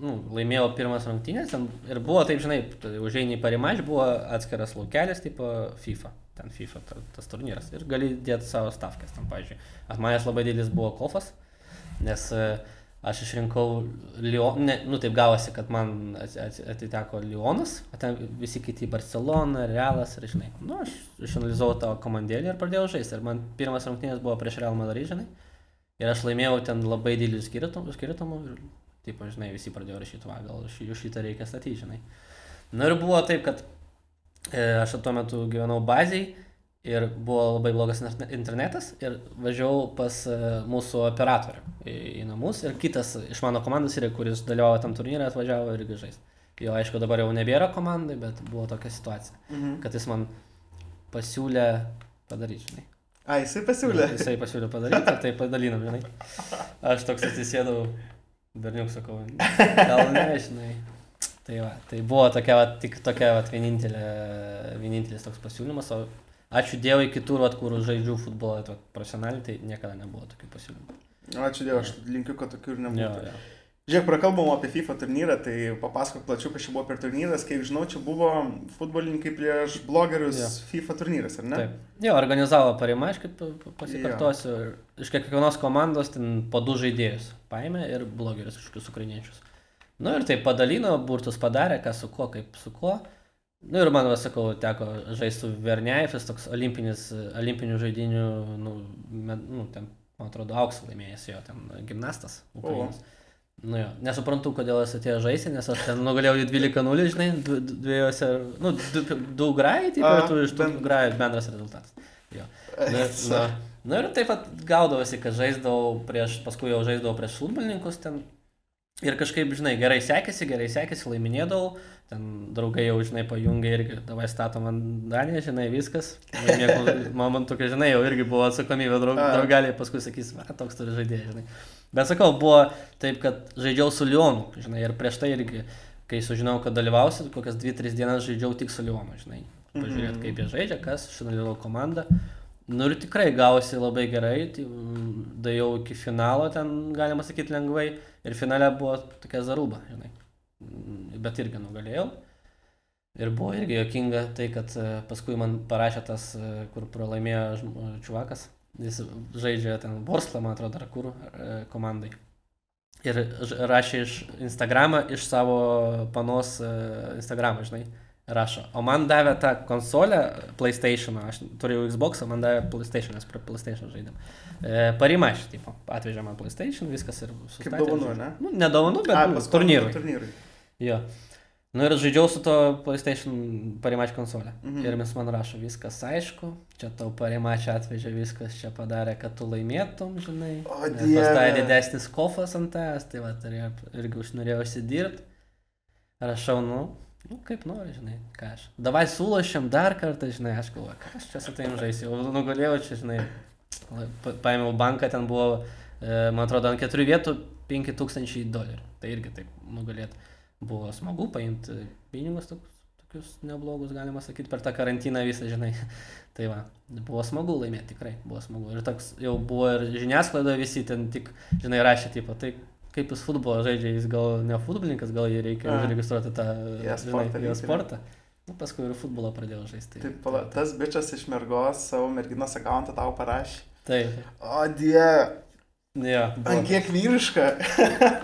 nu, laimėjau pirmas rungtynės ir buvo taip, žinai, užėjai į parimač, buvo atskiras laukelis, tipo FIFA. Ten FIFA tas turnyras. Ir gali dėti savo stavkės. Tam, pavyzdžiui, ant manęs labai didelis buvo kofas, nes uh, aš išrinkau Lyon, ne, nu taip gavosi, kad man atiteko Lyonas, o ten visi kiti Barcelona, Realas ir žinai. Nu, aš išanalizavau tą komandėlį ir pradėjau žaisti. Ir man pirmas rungtynės buvo prieš Real Madrid, žinai. Ir aš laimėjau ten labai didelius skirtumų ir, taip, žinai, visi pradėjo rašyti, va, gal jų šitą reikia statyti, žinai. Nu ir buvo taip, kad e, aš tuo metu gyvenau baziai ir buvo labai blogas internetas ir važiavau pas e, mūsų operatorių į, į namus ir kitas iš mano komandos yra, kuris dalyvavo tam turnyrė, atvažiavo irgi žaisti. Jo, aišku, dabar jau nebėra komandai, bet buvo tokia situacija, mhm. kad jis man pasiūlė padaryti, žinai. A, jisai pasiūlė. Jisai pasiūlė padaryti, tai padalinam, žinai. Aš toks atsisėdau, berniuk sakau, gal nežinai. Tai, va, tai buvo tokia, va, tik tokia va, vienintelė, vienintelis toks pasiūlymas, o ačiū Dievui kitur, vat, kur žaidžiu futbolą vat, profesionaliai, tai niekada nebuvo tokių pasiūlymų. Ačiū Dievui, aš linkiu, kad tokių ir nebūtų. Jo, jo. Žiūrėk, prakalbom apie FIFA turnyrą, tai papasakok plačiau, kas čia buvo per turnyras. Kaip žinau, čia buvo futbolininkai prieš blogerius jo. FIFA turnyras, ar ne? Taip. Jo, organizavo parimą, aš kaip pasikartosiu. Jo. Iš kiekvienos komandos ten po du žaidėjus paėmė ir blogerius kažkokius ukrainiečius. Na nu, ir taip padalino, burtus padarė, kas su kuo, kaip su kuo. Nu ir man, va, sakau, teko žaisti su Verniaifis, toks olimpinis, olimpinių žaidinių, nu, med, nu, ten, man atrodo, auksą laimėjęs jo, ten gimnastas. Ukrainos. Nu jo, nesuprantu, kodėl jis atėjo žaisti, nes aš ten nugalėjau 12-0, žinai, dviejose, nu, du, du grai, tai tu iš tų grai bendras rezultatas. Jo. Na, na, na ir taip pat gaudavosi, kad žaisdavau prieš, paskui jau žaisdavau prieš futbolininkus ten. Ir kažkaip, žinai, gerai sekėsi, gerai sekėsi, laiminėdavau, ten draugai jau, žinai, pajungė irgi, davai statom ant Daniją, žinai, viskas. Momentu, kai, žinai, jau irgi buvo atsakomybė, draug, draugeliai paskui sakys, va, toks turi žaidėjas, žinai. Bet sakau, buvo taip, kad žaidžiau su Lionu, žinai, ir prieš tai irgi, kai sužinau, kad dalyvausit, kokias 2-3 dienas žaidžiau tik su Lionu, žinai. Pažiūrėt, kaip jie žaidžia, kas, išanalizavau komandą. Nu ir tikrai gausi labai gerai, tai dėjau iki finalo, ten galima sakyti lengvai, ir finale buvo tokia zaruba, žinai bet irgi nugalėjau. Ir buvo irgi jokinga tai, kad e, paskui man parašė tas, e, kur pralaimėjo žm- čuvakas. Jis žaidžia ten Borslą, man atrodo, ar kur e, komandai. Ir rašė iš Instagramą, iš savo panos e, Instagramą, žinai, rašo. O man davė tą konsolę PlayStation, aš turėjau Xbox, man davė PlayStation, nes prie PlayStation žaidėm. E, Parimašė, tipo, atvežė man PlayStation, viskas ir Kaip dovanų, ne? Nu, ne dovanų, bet nu, paskui turnyrui. Turnyrui. Jo. Nu ir žaidžiau su to PlayStation parimač konsolę. Mhm. Ir jis man rašo, viskas aišku, čia tau parimačia atvežė, viskas čia padarė, kad tu laimėtum, žinai. O, Nes Dieve. Pas tai didesnis kofas ant tavęs, tai va, turėjau, irgi užnorėjau įsidirbti. Rašau, nu, nu, kaip nori, žinai, ką aš. Davai sulošiam dar kartą, žinai, aš galvoju, ką aš čia su tavim žaisiu. Jau nugalėjau čia, žinai, pa- paėmiau banką, ten buvo, e, man atrodo, ant keturių vietų 5000 dolerių. Tai irgi taip nugalėt. Buvo smagu paimti pinigus tokius, tokius neblogus, galima sakyti, per tą karantiną visą, žinai. Tai va, buvo smagu laimėti, tikrai buvo smagu. Ir toks jau buvo ir žiniasklaida visi ten tik, žinai, rašė, tipo, tai kaip jis futbolą žaidžia, jis gal ne futbolininkas, gal jį reikia užregistruoti tą žinai, sportą. Nu, paskui ir futbolą pradėjau žaisti. Taip, pala, tas bičias iš mergos savo merginos akantą tau parašė. Taip, O, die, buvo. ant kiek vyriška.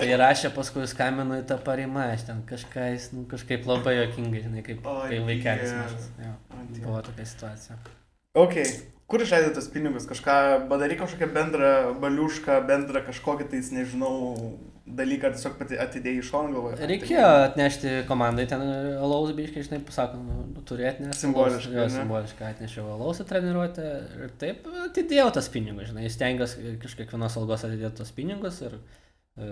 Tai rašė paskui skambino į tą parimą, aš ten kažką, nu, kažkaip labai jokingai, žinai, kaip, O, kai vaikelis mažas. Dieve. buvo tokia situacija. Ok, kur išleidai tos pinigus? Kažką, padarai kažkokią bendrą baliušką, bendrą kažkokį tais, nežinau, dalyką, ar tiesiog pati atidėjai iš šono galvoje. Reikėjo atnešti komandai ten alaus biškai, žinai, pasako, nu, nu turi atnešti. Simboliškai, Jo, ne? simboliškai atnešiau alaus į treniruotę ir taip atidėjau tas pinigus, žinai, stengiuosi iš kiekvienos algos atidėti tos pinigus ir e,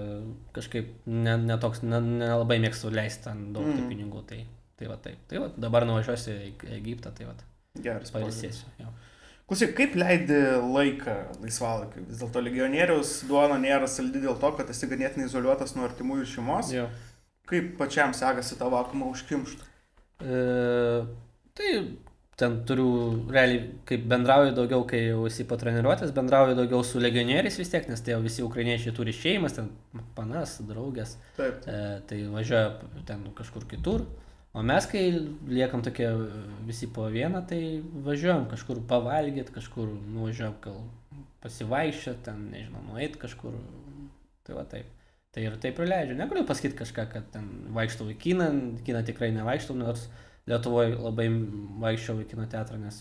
kažkaip nelabai ne, toks- ne, nelabai mėgstu leisti ten daug mm. Pinigų, tai, tai va taip. Tai va, dabar nuvažiuosiu į Egiptą, tai va, Geras jo. Klausyk, kaip leidi laiką laisvalaikiu? Vis dėlto legionieriaus duona nėra saldi dėl to, kad esi ganėtinai izoliuotas nuo artimųjų šeimos. Jo. Kaip pačiam sekasi tą vakumą užkimšti? E, tai ten turiu, realiai, kaip bendrauju daugiau, kai jau esi po treniruotės, bendrauju daugiau su legionieriais vis tiek, nes tai jau visi ukrainiečiai turi šeimas, ten panas, draugės, Taip. e, tai važiuoja ten kažkur kitur. O mes, kai liekam tokie visi po vieną, tai važiuojam kažkur pavalgyti, kažkur nuvažiuojam gal pasivaikščioti, ten, nežinau, nueit kažkur. Tai va taip. Tai ir taip praleidžiu. Negaliu pasakyti kažką, kad ten vaikštau į kiną, kiną tikrai nevaikštau, nors Lietuvoje labai vaikščiau į kino teatrą, nes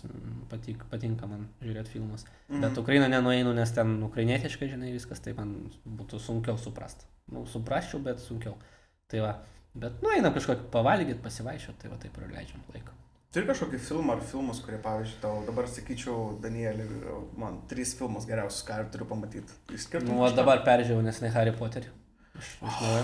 patik, patinka man žiūrėti filmus. Mm. Bet Ukrainą nenueinu, nes ten ukrainietiškai, žinai, viskas, tai man būtų sunkiau suprasti. Nu, suprasčiau, bet sunkiau. Tai va, bet nueinam kažkokį pavalgyti, pasivaiščioti, tai va taip praleidžiam laiką. Turi kažkokį filmą ar filmus, kurie, pavyzdžiui, tau dabar sakyčiau, Danielį, man trys filmus geriausius, ką turiu pamatyti. Išskirtum. Nu, o dabar peržiūrėjau nesnai Harry Potterį. Iš, iš naujo.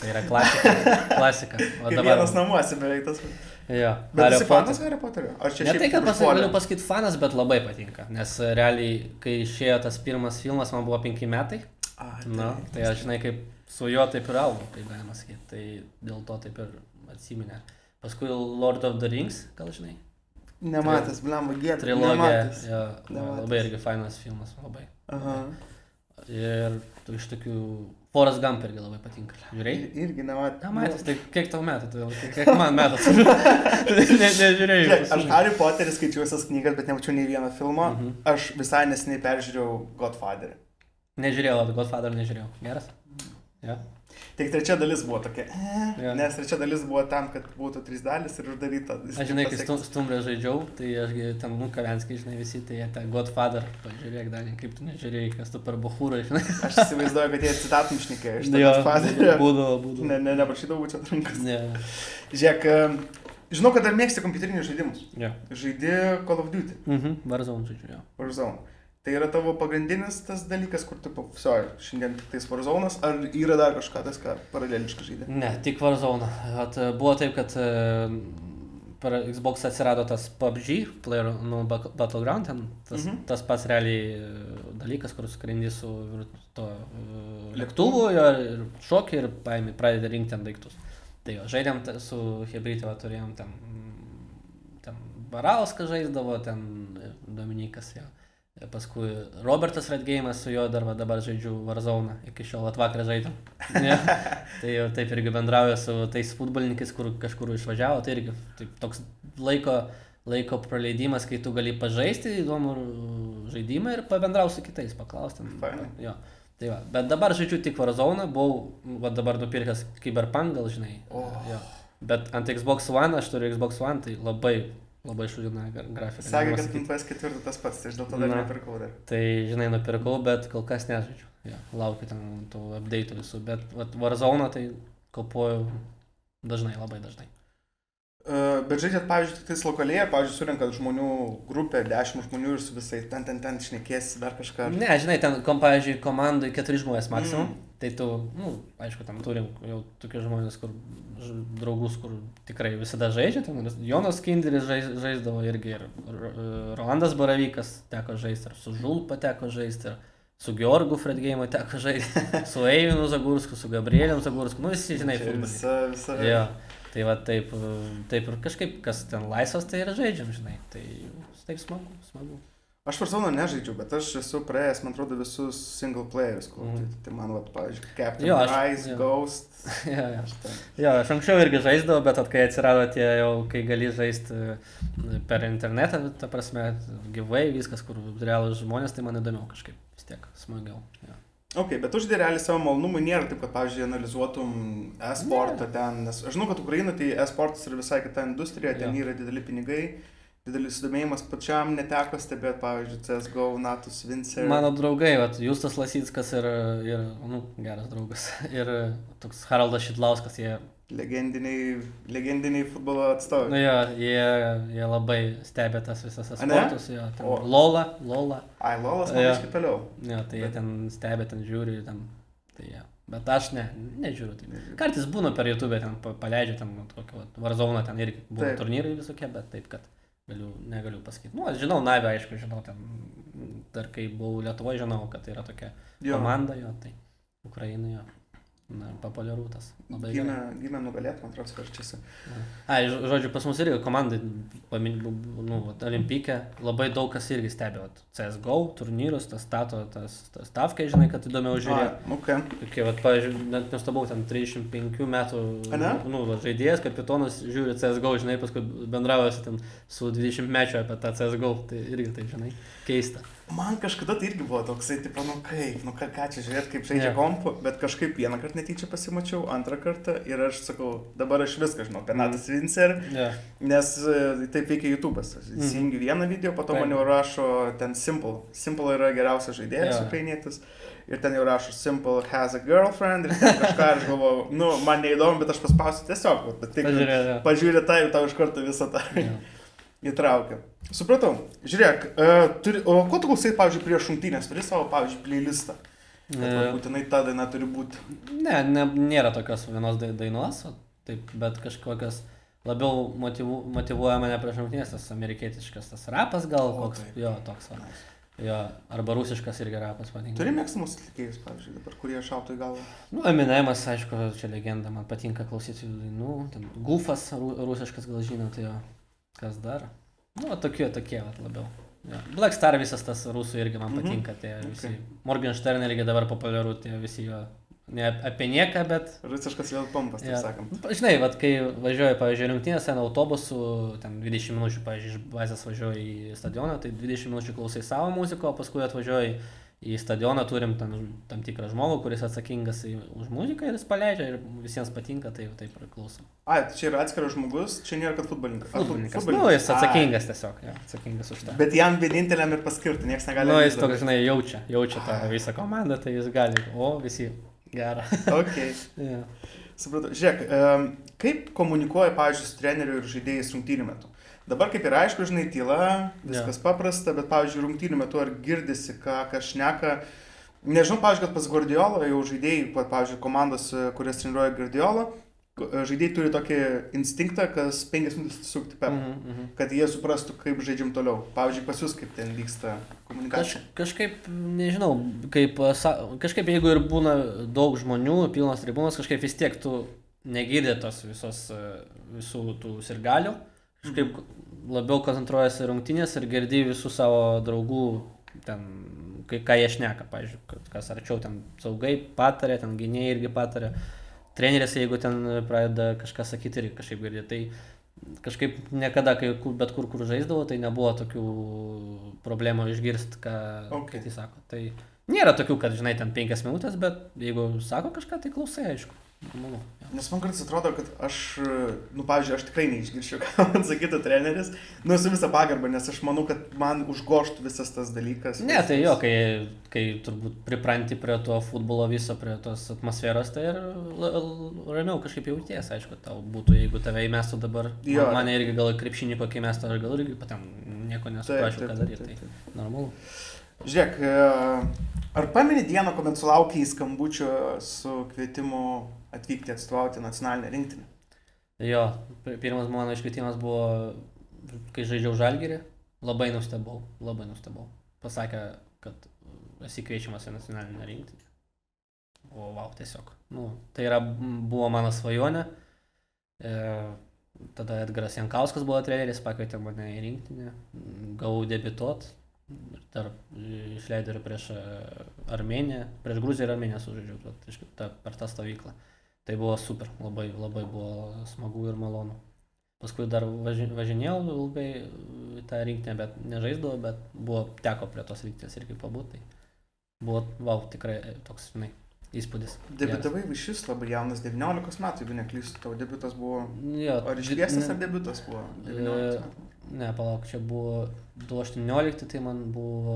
Tai yra klasika. klasika. O dabar... vienas namuose beveik tas. Jo. Bet Harry esi fanas. Harry Potterio? Ar čia Ne tai, kad pas, galiu pasakyti fanas, bet labai patinka. Nes realiai, kai išėjo tas pirmas filmas, man buvo penki metai. A, Na, tai aš žinai, kaip su juo taip ir augau, kaip galima sakyti. Tai dėl to taip ir atsiminė. Paskui Lord of the Rings, gal žinai. Nematęs, blemba, gėda. Trilogija. Jo, Nematęs. labai irgi fainas filmas, labai. Aha. Ir tu iš tokių... Forrest Gump irgi labai patinka. Žiūrėjai? Ir- Irgi nematęs. Nematęs, tai kiek tau metų, tai kiek, kiek man metų? ne, nežiūrėjau. Žiūrėk, aš Harry Potterį skaičiau visas knygas, bet nemačiau nei vieno filmo. Mhm. Aš visai nesiniai peržiūrėjau Godfatherį. Nežiūrėjau, Godfather nežiūrėjau. Geras? Ja. Tik trečia dalis buvo tokia. E, Jo. nes trečia dalis buvo tam, kad būtų trys dalis ir uždaryta. Aš žinai, kai stum, stumbrę žaidžiau, tai aš gi ten, nu, Kavenskiai, žinai, visi, tai jie tą Godfather, pažiūrėk, Dani, kaip tu nežiūrėjai, kas tu per buhūrą, žinai. Aš įsivaizduoju, kad jie citatą išnekėjo iš to Jo, Godfatherio. Būdavo, būdavo. Ne, ne, neprašydavau čia rankas. Ne. Žiūrėk, em, žinau, kad dar mėgsti kompiuterinius žaidimus. Jo. Žaidi Call of Duty, Mhm, Warzone žaidžiu, jo. Warzone. Tai yra tavo pagrindinis tas dalykas, kur tu, viso, šiandien tik tais Warzone'as, ar yra dar kažką tas, ką paraleliškai žaidė? Ne, tik Warzone. At, e, buvo taip, kad e, per Xbox atsirado tas PUBG, Player no Battleground, ten tas, Mhm. tas pats realiai e, dalykas, kur skrendi su to Lėktuvu. jo, ir šokį ir paimi, pradedi rinkti ten daiktus. Tai jo, žaidėm su Hebrytė, turėjom ten, ten Barauskas žaisdavo, ten Dominikas jo. Paskui Robertas Redgeimas su juo dar va, dabar žaidžiu Varzoną, iki šiol atvakar žaidžiam. Ja. tai jau taip irgi bendrauju su tais futbolininkais, kur kažkur išvažiavo, tai irgi taip, toks laiko, laiko praleidimas, kai tu gali pažaisti įdomų žaidimą ir pabendrausi su kitais, paklausti. Jo. Tai va, bet dabar žaidžiu tik Varzoną, buvau, va dabar nupirkęs Cyberpunk, gal žinai. Oh. Jo. Bet ant Xbox One, aš turiu Xbox One, tai labai labai šūdina grafika. Sakė, kad PS4 tas pats, tai aš dėl to dar nepirkau dar. Tai, žinai, nupirkau, bet kol kas nežaidžiu. Ja, laukiu ten tų update visų, bet vat, Warzone tai kopuoju dažnai, labai dažnai. Uh, bet žaidžiat, pavyzdžiui, tik tais lokaliai, pavyzdžiui, surinkat žmonių grupę, dešimt žmonių ir su visai ten, ten, ten šnekėsi dar kažką. Ne, žinai, ten, kom, pavyzdžiui, komandai keturi žmonės maksimum, mm. Tai tu, nu, aišku, tam turim jau tokius žmonės, kur draugus, kur tikrai visada žaidžia, ten Jonas Kinderis žais, žaisdavo irgi, ir Rolandas Baravykas teko žaisti, ir su Žul pateko žaisti, ir su Georgu Fredgeimu teko žaisti, su Eivinu Zagursku, su Gabrieliu Zagursku, nu visi, žinai. Visa, visa. Ja. Tai va taip, taip ir kažkaip, kas ten laisvas, tai ir žaidžiam, žinai. Tai taip smagu, smagu. Aš Varzoną nežaidžiu, bet aš esu praėjęs, man atrodo, visus single players. Mm. Tai, tai man, va, pavyzdžiui, Captain jo, aš, Rise, jo. Ghost. jo, jo. Ten... jo, aš anksčiau irgi žaisdavau, bet at, kai atsirado tie jau, kai gali žaisti per internetą, ta prasme, gyvai, viskas, kur realus žmonės, tai man įdomiau kažkaip, vis tiek smagiau. Jo. Ok, bet už realiai savo malonumui nėra taip, kad, pavyzdžiui, analizuotum e-sportą ten, nes aš žinau, kad Ukraina tai e-sportas yra visai kita industrija, ten ja. yra dideli pinigai, didelis sudomėjimas pačiam neteko stebėti, pavyzdžiui, CSGO, Natus, Vincer. Mano draugai, vat, Justas Lasitskas ir, ir, nu, geras draugas, ir toks Haraldas Šitlauskas, jie legendiniai, legendiniai futbolo atstovai. Nu jo, jie, jie labai stebė tas visas aspektus. Jo, ten, o... Lola, Lola. Ai, Lolas, man aiškiai toliau. Jo, tai Bet... jie ten stebė, ten žiūri, ten, tai jie. Bet aš ne, nežiūriu. Tai. Kartais būna per YouTube, ten paleidžiu, ten kokį Varzoną, ten irgi buvo taip. turnyrai visokie, bet taip, kad galiu, negaliu pasakyti. Nu, aš žinau, Navį, aišku, žinau, ten, dar kai buvau Lietuvoje, žinau, kad tai yra tokia jo. komanda jo, tai Ukrainoje. Na, populiaru tas. Gimė, gimė nugalėti, man atrodo, karčiasi. Ai, žodžiu, pas mus irgi komandai, nu, olimpikė, labai daug kas irgi stebė. CSGO turnyrus, tas stato, tas, tas stavkai, žinai, kad įdomiau žiūrėti. Okay. Tokie, vat, pavyzdžiui, net nestebau, ten 35 metų nu, va, žaidėjas, kapitonas žiūri CSGO, žinai, paskui bendravosi ten su 20 mečiu apie tą CSGO, tai irgi tai, žinai, keista. Man kažkada tai irgi buvo toksai, tipo, nu kaip, nu ką, ką čia žiūrėti, kaip žaidžia yeah. kompu, bet kažkaip vieną kartą netyčia pasimačiau, antrą kartą ir aš sakau, dabar aš viską žinau, Penatas mm. Vincer, yeah. nes e, taip veikia YouTube'as. Mhm. Įsijungi mm. vieną video, po to man jau rašo ten Simple. Simple yra geriausias žaidėjas, yeah. ukrainietis. Ir ten jau rašo Simple has a girlfriend ir kažką aš galvoju, nu, man neįdomu, bet aš paspausiu tiesiog, bet tik pažiūrė tai, tau iš karto visą tą. Yeah. Įtraukia. Supratau. Žiūrėk, uh, turi, o ko tu klausai, pavyzdžiui, prieš šimtinės, turi savo, pavyzdžiui, playlistą? Kad, va, būtinai ta daina turi būti. Ne, ne, nėra tokios vienos dainos, taip, bet kažkokios labiau motyvu, motivuoja mane prieš šimtinės, tas amerikietiškas, tas rapas gal, o, koks, taip. jo, toks. Va. Jo, arba rusiškas irgi rapas patinka. Turi mėgstamus atlikėjus, pavyzdžiui, dabar kurie šautų į galvą? Nu, Eminemas, aišku, čia legenda, man patinka klausyti dainų. Ten Gufas, rusiškas gal žinot, tai jo. Kas dar? Nu, tokie, tokie vat, labiau. Ja. Black Star visas tas rusų irgi man mhm. patinka, tie visi. Okay. Morgenstern irgi dabar populiaru, tie visi jo. Ne apie nieką, bet... Rusiškas vėl pompas, taip ja. sakant. Žinai, vat, kai važiuoju, pavyzdžiui, rinktinėse ant autobusų, ten 20 minučių, pavyzdžiui, iš bazės važiuoju į stadioną, tai 20 minučių klausai savo muziką, o paskui atvažiuoju į stadioną turim tam, tam tikrą žmogų, kuris atsakingas už muziką ir jis paleidžia ir visiems patinka, tai taip priklauso. A, tai čia yra atskiras žmogus, čia nėra kad futbolininkas. Futbolininkas. futbolininkas. Nu, jis atsakingas A. tiesiog, ja, atsakingas už tą. Bet jam vieninteliam ir paskirti, niekas negali. Nu, jis toks, žinai, jaučia, jaučia tą visą komandą, tai jis gali, o visi gerą. ok. yeah. Supratau. Žiūrėk, kaip komunikuoja, pavyzdžiui, su treneriu ir žaidėjais rungtynių metu? Dabar kaip ir aišku, žinai, tyla, viskas ja. paprasta, bet, pavyzdžiui, rungtynių metu ar girdisi, ką kažneka. Nežinau, pavyzdžiui, kad pas Guardiolo jau žaidėjai, pavyzdžiui, komandos, kurias treniruoja Guardiolo, žaidėjai turi tokį instinktą, kas penkias minutės sukti per, mm -hmm. kad jie suprastų, kaip žaidžiam toliau. Pavyzdžiui, pas jūs kaip ten vyksta komunikacija. Kaž, kažkaip, nežinau, kaip, kažkaip jeigu ir būna daug žmonių, pilnas tribūnas, kažkaip vis tiek tu negirdi tos visos, visų tų sirgalių. Kažkaip labiau koncentruojasi rungtynės ir girdi visų savo draugų ten, kai, ką jie šneka, kad kas arčiau ten saugai patarė, ten gynėjai irgi patarė, treneris, jeigu ten pradeda kažką sakyti, irgi kažkaip girdė. Tai kažkaip niekada, kai bet kur, kur žaisdavo, tai nebuvo tokių problemų išgirsti, ką Okay. kiti sako. Tai nėra tokių, kad, žinai, ten penkias minutės, bet jeigu sako kažką, tai klausai, aišku. Manau. Nes man kartais atrodo, kad aš, nu, pavyzdžiui, aš tikrai neišgiršiu, ką man sakytų treneris, nu, su visą pagarbą, nes aš manau, kad man užgoštų visas tas dalykas. Ne, tai jo, kai, kai turbūt pripranti prie to futbolo viso, prie tos atmosferos, tai ir ramiau kažkaip jauties, aišku, tau būtų, jeigu tave įmestų dabar, Jo. mane irgi gal krepšinį kokį mestų, aš gal irgi patam nieko nesuprasčiau, ką daryti. Tai normalu. Žiūrėk, e, ar pameni dieną, kuomet sulaukiai skambučio su kvietimu atvykti atstovauti nacionalinę rinktinę? Jo, pir- pirmas mano iškvietimas buvo, kai žaidžiau žalgerį, labai nustebau, labai nustebau. Pasakė, kad esi kviečiamas į nacionalinę rinktinę. O, wow, tiesiog. Nu, tai yra, buvo mano svajonė. E, tada Edgaras Jankauskas buvo treneris, pakvietė mane į rinktinę. Gavau debituot. Dar išleidau ir prieš e, Armėniją, prieš Gruziją ir Armėniją sužaidžiau per tą stovyklą. Tai buvo super, labai, labai buvo smagu ir malonu. Paskui dar važi, važinėjau ilgai tą rinktinę, bet nežaisdavau, bet buvo, teko prie tos rinktinės irgi pabūti. Tai buvo, wow, tikrai e, toks, žinai, įspūdis. Debitavai iš vis labai jaunas, 19 metų, jeigu neklystu, tavo debiutas buvo... Jo, Ar iškviestas, ne- ar debiutas buvo? E, 19 metų. Ne, palauk, čia buvo 2018, tai man buvo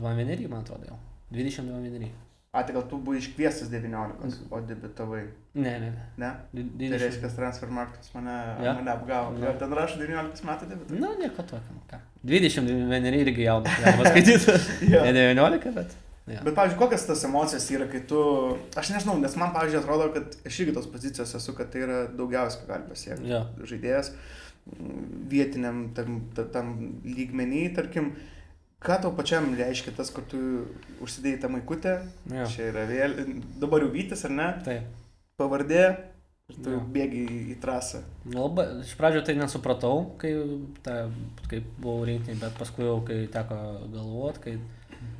2 vieneri, man atrodo jau. 22 vieneri. A, tai gal tu buvai iškviestas 19, o debitavai, Ne, ne, ne. ne? Di- Tai 20. reiškia, transfer marketas mane, Jo. mane apgavo. Jo, ten rašo 19 metų debiutas. Nu, nieko tokio. nu ką. 20 vieneri irgi jaunas, galima skaityti. Jo. Ne 19, bet. Ja. Bet, pavyzdžiui, kokias tas emocijos yra, kai tu... Aš nežinau, nes man, pavyzdžiui, atrodo, kad aš irgi tos pozicijos esu, kad tai yra daugiausia, ką gali pasiekti Jo. žaidėjas mm, vietiniam tam, ta- tam lygmenį, tarkim, ką tau pačiam reiškia tas, kur tu užsidėjai tą maikutę, Jo. čia yra vėl, dabar jau vytis ar ne, Taip. pavardė ir tu Jo. bėgi į, į trasą. Labai, iš pradžio tai nesupratau, kai, ta, kai buvau rinktinį, bet paskui jau, kai teko galvot, kai,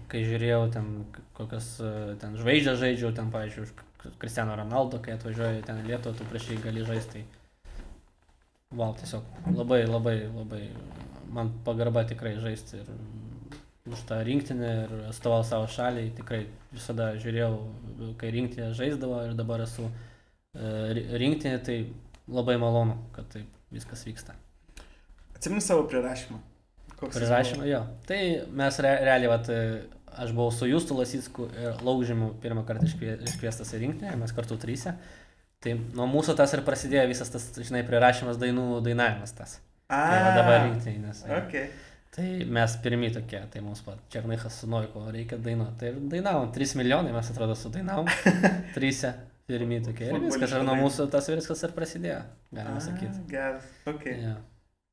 kai žiūrėjau ten kokias e, ten žvaigždės žaidžiau, ten, pavyzdžiui, už Cristiano Ronaldo, kai atvažiuoji ten Lietuvą, tu prieš jį gali žaisti. Tai, wow, tiesiog labai, labai, labai man pagarba tikrai žaisti ir už tą rinktinę ir atstovau savo šaliai, tikrai visada žiūrėjau, kai rinktinė žaisdavo ir dabar esu e, ri- rinktinė, tai labai malonu, kad taip viskas vyksta. Atsimeni savo prirašymą. Koks Prirašymą, jo. Tai mes re, realiai, vat, aš buvau su Justu Lasicku ir Laužimu pirmą kartą iškvie, iškviestas į rinktinę, mes kartu trysia. Tai nuo mūsų tas ir prasidėjo visas tas, žinai, prirašymas dainų dainavimas tas. buvo? Tai dabar rinktinė, nes. Okay. Tai mes pirmi tokie, tai mums pat Černychas su Noiko reikia dainuoti. Tai ir dainavom, 3 milijonai mes atrodo sudainavom, 3 pirmi tokie. Ir viskas, ir nuo mūsų tas viskas ir prasidėjo, galima sakyti. Geras. Okay. Ja.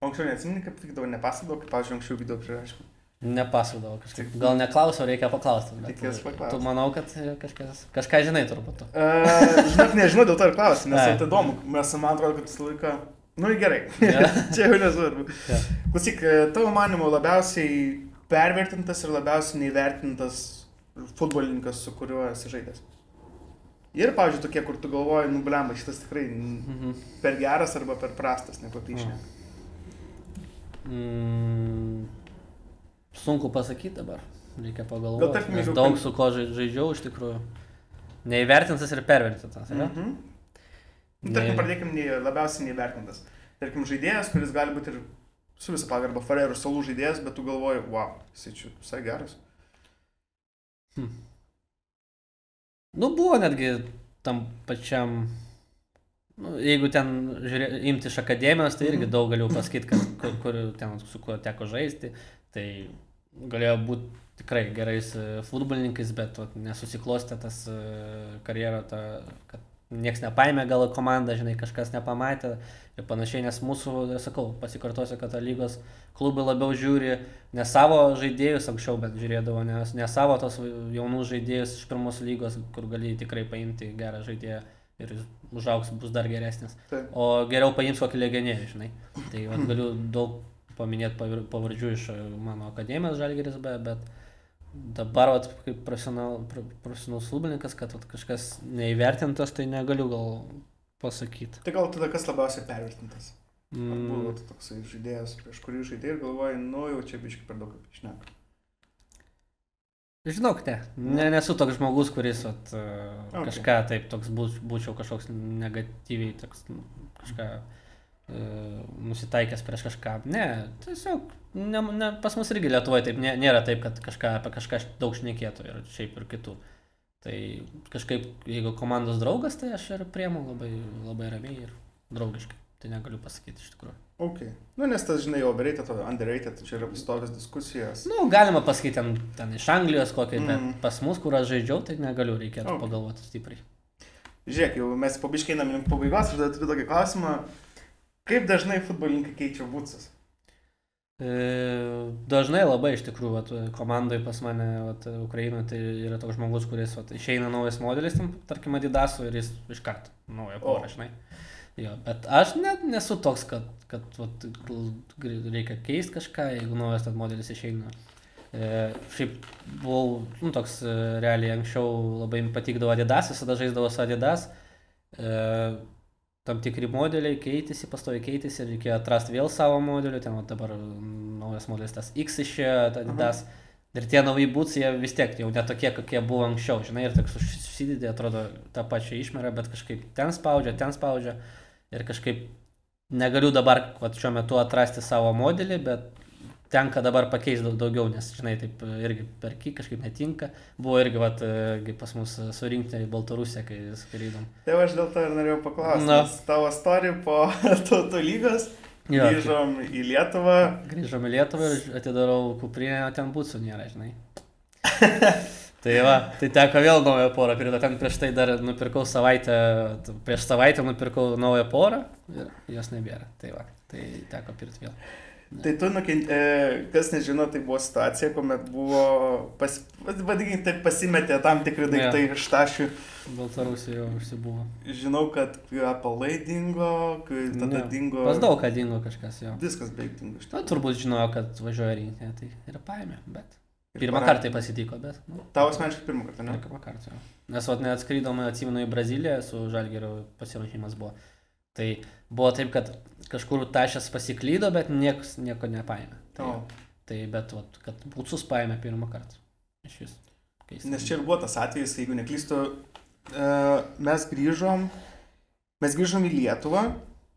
O Anksčiau neatsimeni, kaip vykdavo, nepasadavo, kaip, pavyzdžiui, anksčiau vykdavo prirašymą. Nepasakodavo kažkaip. Gal neklausiau, reikia paklausti. bet Reikės tu- manau, kad kažkas, kažką žinai turbūt. tu. Uh, žinok, nežinau, dėl to ir klausiu, nes Ai. tai įdomu, mes man atrodo, kad visą laiką... Nu ir gerai, Ja. čia jau nesvarbu. Ja. Klausyk, e, tavo manimo labiausiai pervertintas ir labiausiai neįvertintas futbolininkas, su kuriuo esi žaidęs. Ir, pavyzdžiui, tokie, kur tu galvoji, nu, blemba, šitas tikrai Mhm. per geras arba per prastas, negu tai išneka. Mm, sunku pasakyti dabar. Reikia Gal pagalvoti. tarkim, Nes jeigu daug su ko žai- žaidžiau iš tikrųjų. Neįvertintas ir pervertintas. Mm. Mhm. Nu, tarkim, pradėkim nei, labiausiai neįvertintas. Tarkim, žaidėjas, kuris gali būti ir su visą pagarbą Farerų salų žaidėjas, bet tu galvoji, wow, jisai čia visai geras. Nu, buvo netgi tam pačiam. Nu, jeigu ten žiūrė, imti iš akademijos, tai irgi Mhm. daug galiu pasakyti, kad kur, kur ten su kuo teko žaisti. Tai galėjo būti tikrai gerais e, futbolininkais, bet vat, nesusiklostė tas e, karjera, ta, kad niekas nepaėmė gal į komandą, žinai, kažkas nepamatė ir panašiai, nes mūsų, sakau, pasikartosiu, kad lygos klubai labiau žiūri ne savo žaidėjus anksčiau, bet žiūrėdavo ne, ne savo tos jaunus žaidėjus iš pirmos lygos, kur gali tikrai paimti gerą žaidėją ir užaugs, bus dar geresnis. Taip. O geriau paims kokį legionierių, žinai. Tai vat, galiu daug paminėti pavardžių iš mano akademijos žalgeris, be, bet dabar, vat, kaip profesional, pro- profesionalus futbolininkas, kad vat, kažkas neįvertintas, tai negaliu gal pasakyti. Tai gal tada kas labiausiai pervertintas? Mm, buvo toksai žaidėjas, prieš kurį žaidėjai ir galvojai, nu jau čia biškai per daug apie šneka. Žinok, ne. ne. Nesu toks žmogus, kuris vat, uh, Okay. kažką taip, toks bū, būčiau kažkoks negatyviai, toks, nu, kažką uh, nusitaikęs prieš kažką. Ne, tiesiog ne, ne, pas mus irgi Lietuvoje taip nė, nėra taip, kad kažką, apie kažką daug šnekėtų ir šiaip ir kitų. Tai kažkaip, jeigu komandos draugas, tai aš ir priemu labai, labai ramiai ir draugiškai. Tai negaliu pasakyti iš tikrųjų. Ok. Nu, nes tas, žinai, overrated, underrated, čia yra pastovios diskusijos. Nu, galima pasakyti ten, ten iš Anglijos kokį, mm. Mm. bet pas mus, kur aš žaidžiau, tai negaliu, reikėtų Ok. okay. pagalvoti stipriai. Žiūrėk, jau mes pabiškai einam link pabaigos, aš dar turiu tokį klausimą. Kaip dažnai futbolininkai keičia būcus? E, dažnai labai iš tikrųjų, vat, komandai pas mane, vat, Ukrainoje, tai yra toks žmogus, kuris vat, išeina naujas modelis, ten, tarkim, Adidaso ir jis iš karto naują O. porą, žinai. Jo, bet aš net nesu toks, kad, kad vat, reikia keisti kažką, jeigu naujas tas modelis išeina. E, šiaip buvau, nu, toks e, realiai anksčiau labai patikdavo Adidas, visada žaisdavo su Adidas. E, tam tikri modeliai keitėsi, pastovi keitėsi ir reikėjo atrasti vėl savo modelių, ten dabar mm, naujas modelis tas X išėjo, ta Adidas. Ir tie nauji būts, jie vis tiek jau netokie, kokie buvo anksčiau, žinai, ir toks susididė, atrodo, tą pačią išmerą, bet kažkaip ten spaudžia, ten spaudžia. Ir kažkaip negaliu dabar, va, šiuo metu atrasti savo modelį, bet tenka dabar pakeisti daug daugiau, nes, žinai, taip e, irgi perki, kažkaip netinka. Buvo irgi, va, pas mus e, surinkti į Baltarusiją, kai skrydom. Tai aš dėl to ir norėjau paklausti. Na. Tavo story po tautų lygos. Jo, Grįžom į Lietuvą. Grįžom į Lietuvą ir atidarau kuprinę, ten būtų nėra, žinai. tai va, tai teko vėl naują porą pirkti, ten prieš tai dar nupirkau savaitę, prieš savaitę nupirkau naują porą ir jos nebėra. Tai va, tai teko pirkti vėl. Tai tu, nukent... e, kas nežino, tai buvo situacija, kuomet buvo, pas... vadinkime, taip pasimetė tam tikri daiktai Jo. iš tašių. Baltarusijoje užsibuvo. Žinau, kad apalai dingo, tada Jo. dingo. Pas daug ką dingo kažkas jo. Viskas beveik dingo iš Na, turbūt žinojo, kad važiuoja rinkti, tai ir paėmė, bet. Pirmą para- kartą pasitiko, bet. Nu, Tau asmeniškai pirmą kartą, ne? Pirmą kartą. jo. Nes vat net skrydom, atsimenu, į Braziliją su Žalgeriu pasirinkimas buvo. Tai buvo taip, kad kažkur tašęs pasiklydo, bet niekas nieko nepaėmė. Tai, O. tai bet, vat, kad būtus paėmė pirmą kartą. Iš vis. Keista. Nes čia ir buvo tas atvejis, jeigu neklystu, e, mes grįžom, mes grįžom į Lietuvą,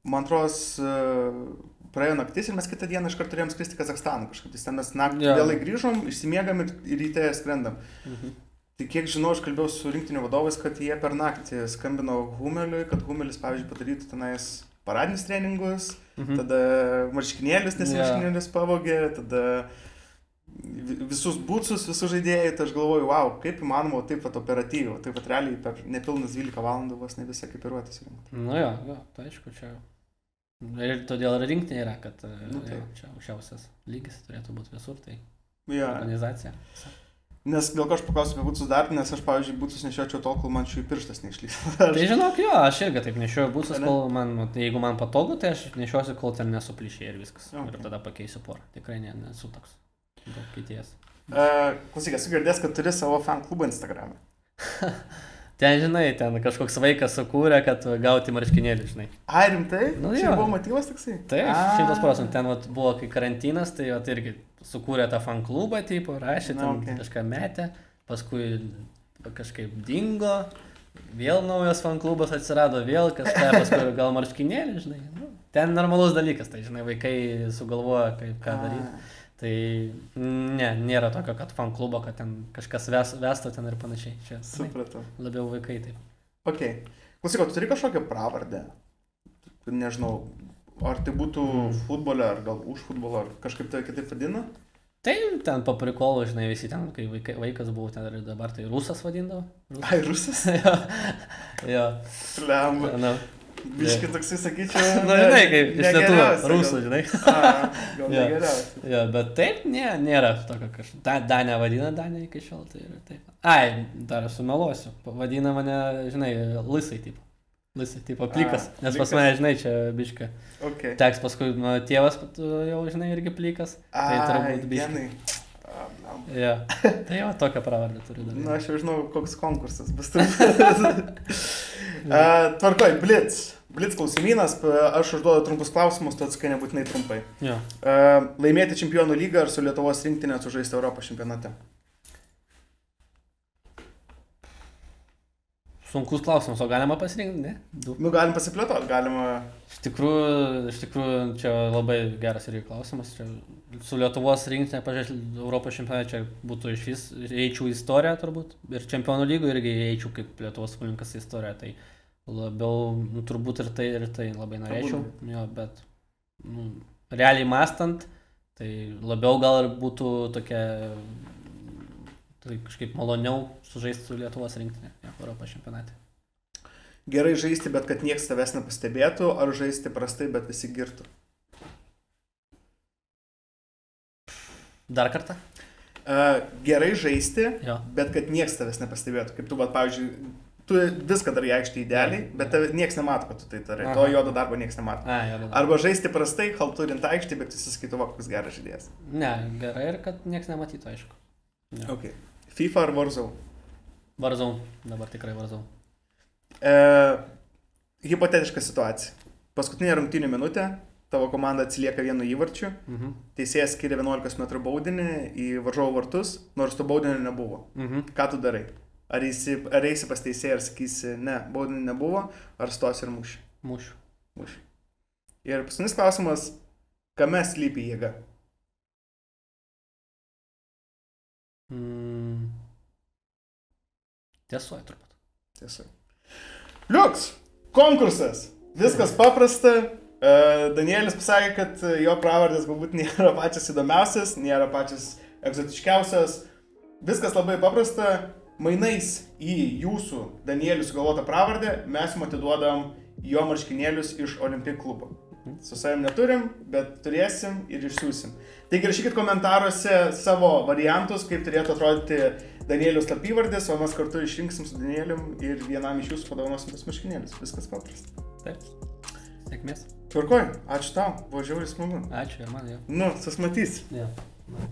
man atrodo, e, praėjo naktis ir mes kitą dieną iš karto turėjom skristi Kazakstaną kažkaip. Tai ten mes naktį Jo. vėlai grįžom, išsimiegam ir ryte skrendam. Mhm. Tai kiek žinau, aš kalbėjau su rinktiniu vadovais, kad jie per naktį skambino Humeliui, kad Humelis, pavyzdžiui, padarytų tenais paradinius treningus, Mhm. tada marškinėlius, nes Jo. marškinėlius pavogė, tada vi- visus būtsus, visus žaidėjai, tai aš galvoju, wow, kaip įmanoma taip pat operatyviai, o taip pat realiai per nepilnas 12 valandų vos ne visą rimta. Nu jo, jo, tai aišku, čia. Ir todėl ir rinktinė yra, kad e, Nu, tai. jo, čia aukščiausias lygis turėtų būti visur, tai Ja. organizacija. Nes dėl ko aš paklausiu apie būtus dar, nes aš, pavyzdžiui, būtus nešiočiau tol, kol man šių pirštas neišlys. Tai žinok, jo, aš irgi taip nešioju būsus, Ane? kol man, vat, jeigu man patogu, tai aš nešiosiu, kol ten nesuplyšė ir viskas. Okay. Ir tada pakeisiu porą. Tikrai ne, nesu toks. Daug kitės. Uh, klausyk, esu girdėjęs, kad turi savo fan klubą Instagram'e. Ten, žinai, ten kažkoks vaikas sukūrė, kad gauti marškinėlį, žinai. Ai, rimtai? Nu, jo. buvo motyvas toksai? Taip, A. šimtas procentų. Ten vat, buvo kai karantinas, tai vat, irgi sukūrė tą fan klubą, tipo, rašė, Na, ten okay. kažką metė, paskui kažkaip dingo, vėl naujas fan klubas atsirado, vėl kažką, paskui gal marškinėlį, žinai. Nu, ten normalus dalykas, tai žinai, vaikai sugalvoja, kaip ką daryti. Tai ne, nėra tokio, kad fan klubo, kad ten kažkas ves, vestų ten ir panašiai. Čia Supratau. labiau vaikai taip. Ok. Klausyk, tu turi kažkokią pravardę? Nežinau, ar tai būtų futbolė, ar gal už futbolą, ar kažkaip tai kitaip vadina? Tai ten paprikolo, žinai, visi ten, kai vaikai, vaikas buvo ten ir dabar tai rusas vadindavo. Rusas. Ai, rusas. jo, jo. Lemba. Na, Biški toksai sakyčiau. nu, žinai, kaip iš lietuvių, rusų, žinai. A, gal Jo. negeriausia. Jo, bet taip, ne, nėra tokio kažkokio. Da, Danė vadina Danė iki šiol, tai yra taip. Ai, dar sumeluosiu. Vadina mane, žinai, lisai, tipo. Lisai, tipo, plikas. A, Nes pas plikas. mane, žinai, čia biška. Ok. Teks paskui, mano tėvas jau, žinai, irgi plikas. Tai turbūt biški. genai. A, Ja. Tai jo, tokią pravardę turi dar. Na, aš jau žinau, koks konkursas bus. tvarkoj, Blitz. Blitz klausimynas, aš užduodu trumpus klausimus, tu atsakai nebūtinai trumpai. Uh, laimėti čempionų lygą ar su Lietuvos rinktinė sužaisti Europos čempionate? Sunkus klausimas, o galima pasirinkti, ne? Du. Nu, galim pasiplėtoti, galima. Iš tikrųjų, iš tikrųjų, čia labai geras irgi klausimas. Čia su Lietuvos rinktinė, pažiūrėjau, Europos čempionate čia būtų iš vis, eičiau į istoriją turbūt. Ir čempionų lygų irgi eičiau kaip Lietuvos futbolininkas į istoriją. Tai labiau, nu, turbūt ir tai, ir tai labai norėčiau. Jo, bet, nu, realiai mastant, tai labiau gal ir būtų tokia, tai kažkaip maloniau sužaisti su Lietuvos rinktinė Europos čempionate. Gerai žaisti, bet kad niekas tavęs nepastebėtų, ar žaisti prastai, bet visi girtų. Dar kartą? Uh, gerai žaisti, Jo. bet kad niekas tavęs nepastebėtų. Kaip tu, va, pavyzdžiui, tu viską darai aikštėje idealiai, bet niekas nemato, kad tu tai darai. To Aha. juodo darbo niekas nemato. A, dar. Arba žaisti prastai, halturint aikštį, bet visi va, koks geras žaidėjas. Ne, gerai ir kad niekas nematytų, aišku. Jo. Okay. FIFA ar Warzone? Varzau, dabar tikrai varzau. E, hipotetiška situacija. Paskutinė rungtynių minutė, tavo komanda atsilieka vienu įvarčiu, Mhm. teisėjas skiria 11 m baudinį į varžovo vartus, nors to baudinio nebuvo. Mhm. Ką tu darai? Ar eisi, ar eisi pas teisėją ir sakysi, ne, baudinio nebuvo, ar stos ir muši? Mūšių. muši. Ir paskutinis klausimas, kame slypi jėga? Mm. Tiesuoju turbūt. Tiesa. Liuks, konkursas. Viskas paprasta. E, Danielis pasakė, kad jo pravardės galbūt nėra pačios įdomiausias, nėra pačios egzotiškiausias. Viskas labai paprasta. Mainais į jūsų Danielių sugalvotą pravardę mes jums atiduodam jo marškinėlius iš Olimpik klubo. Su savim neturim, bet turėsim ir išsiųsim. Taigi rašykit komentaruose savo variantus, kaip turėtų atrodyti Danielius slapyvardės, o mes kartu išrinksim su Danielium ir vienam iš jūsų padovanosim tas marškinėlius. Viskas paprasta. Taip. Sėkmės. Tvarkoj, ačiū tau, buvo žiauriai smagu. Ačiū ir man jau. Nu, susmatys. Ja. Na.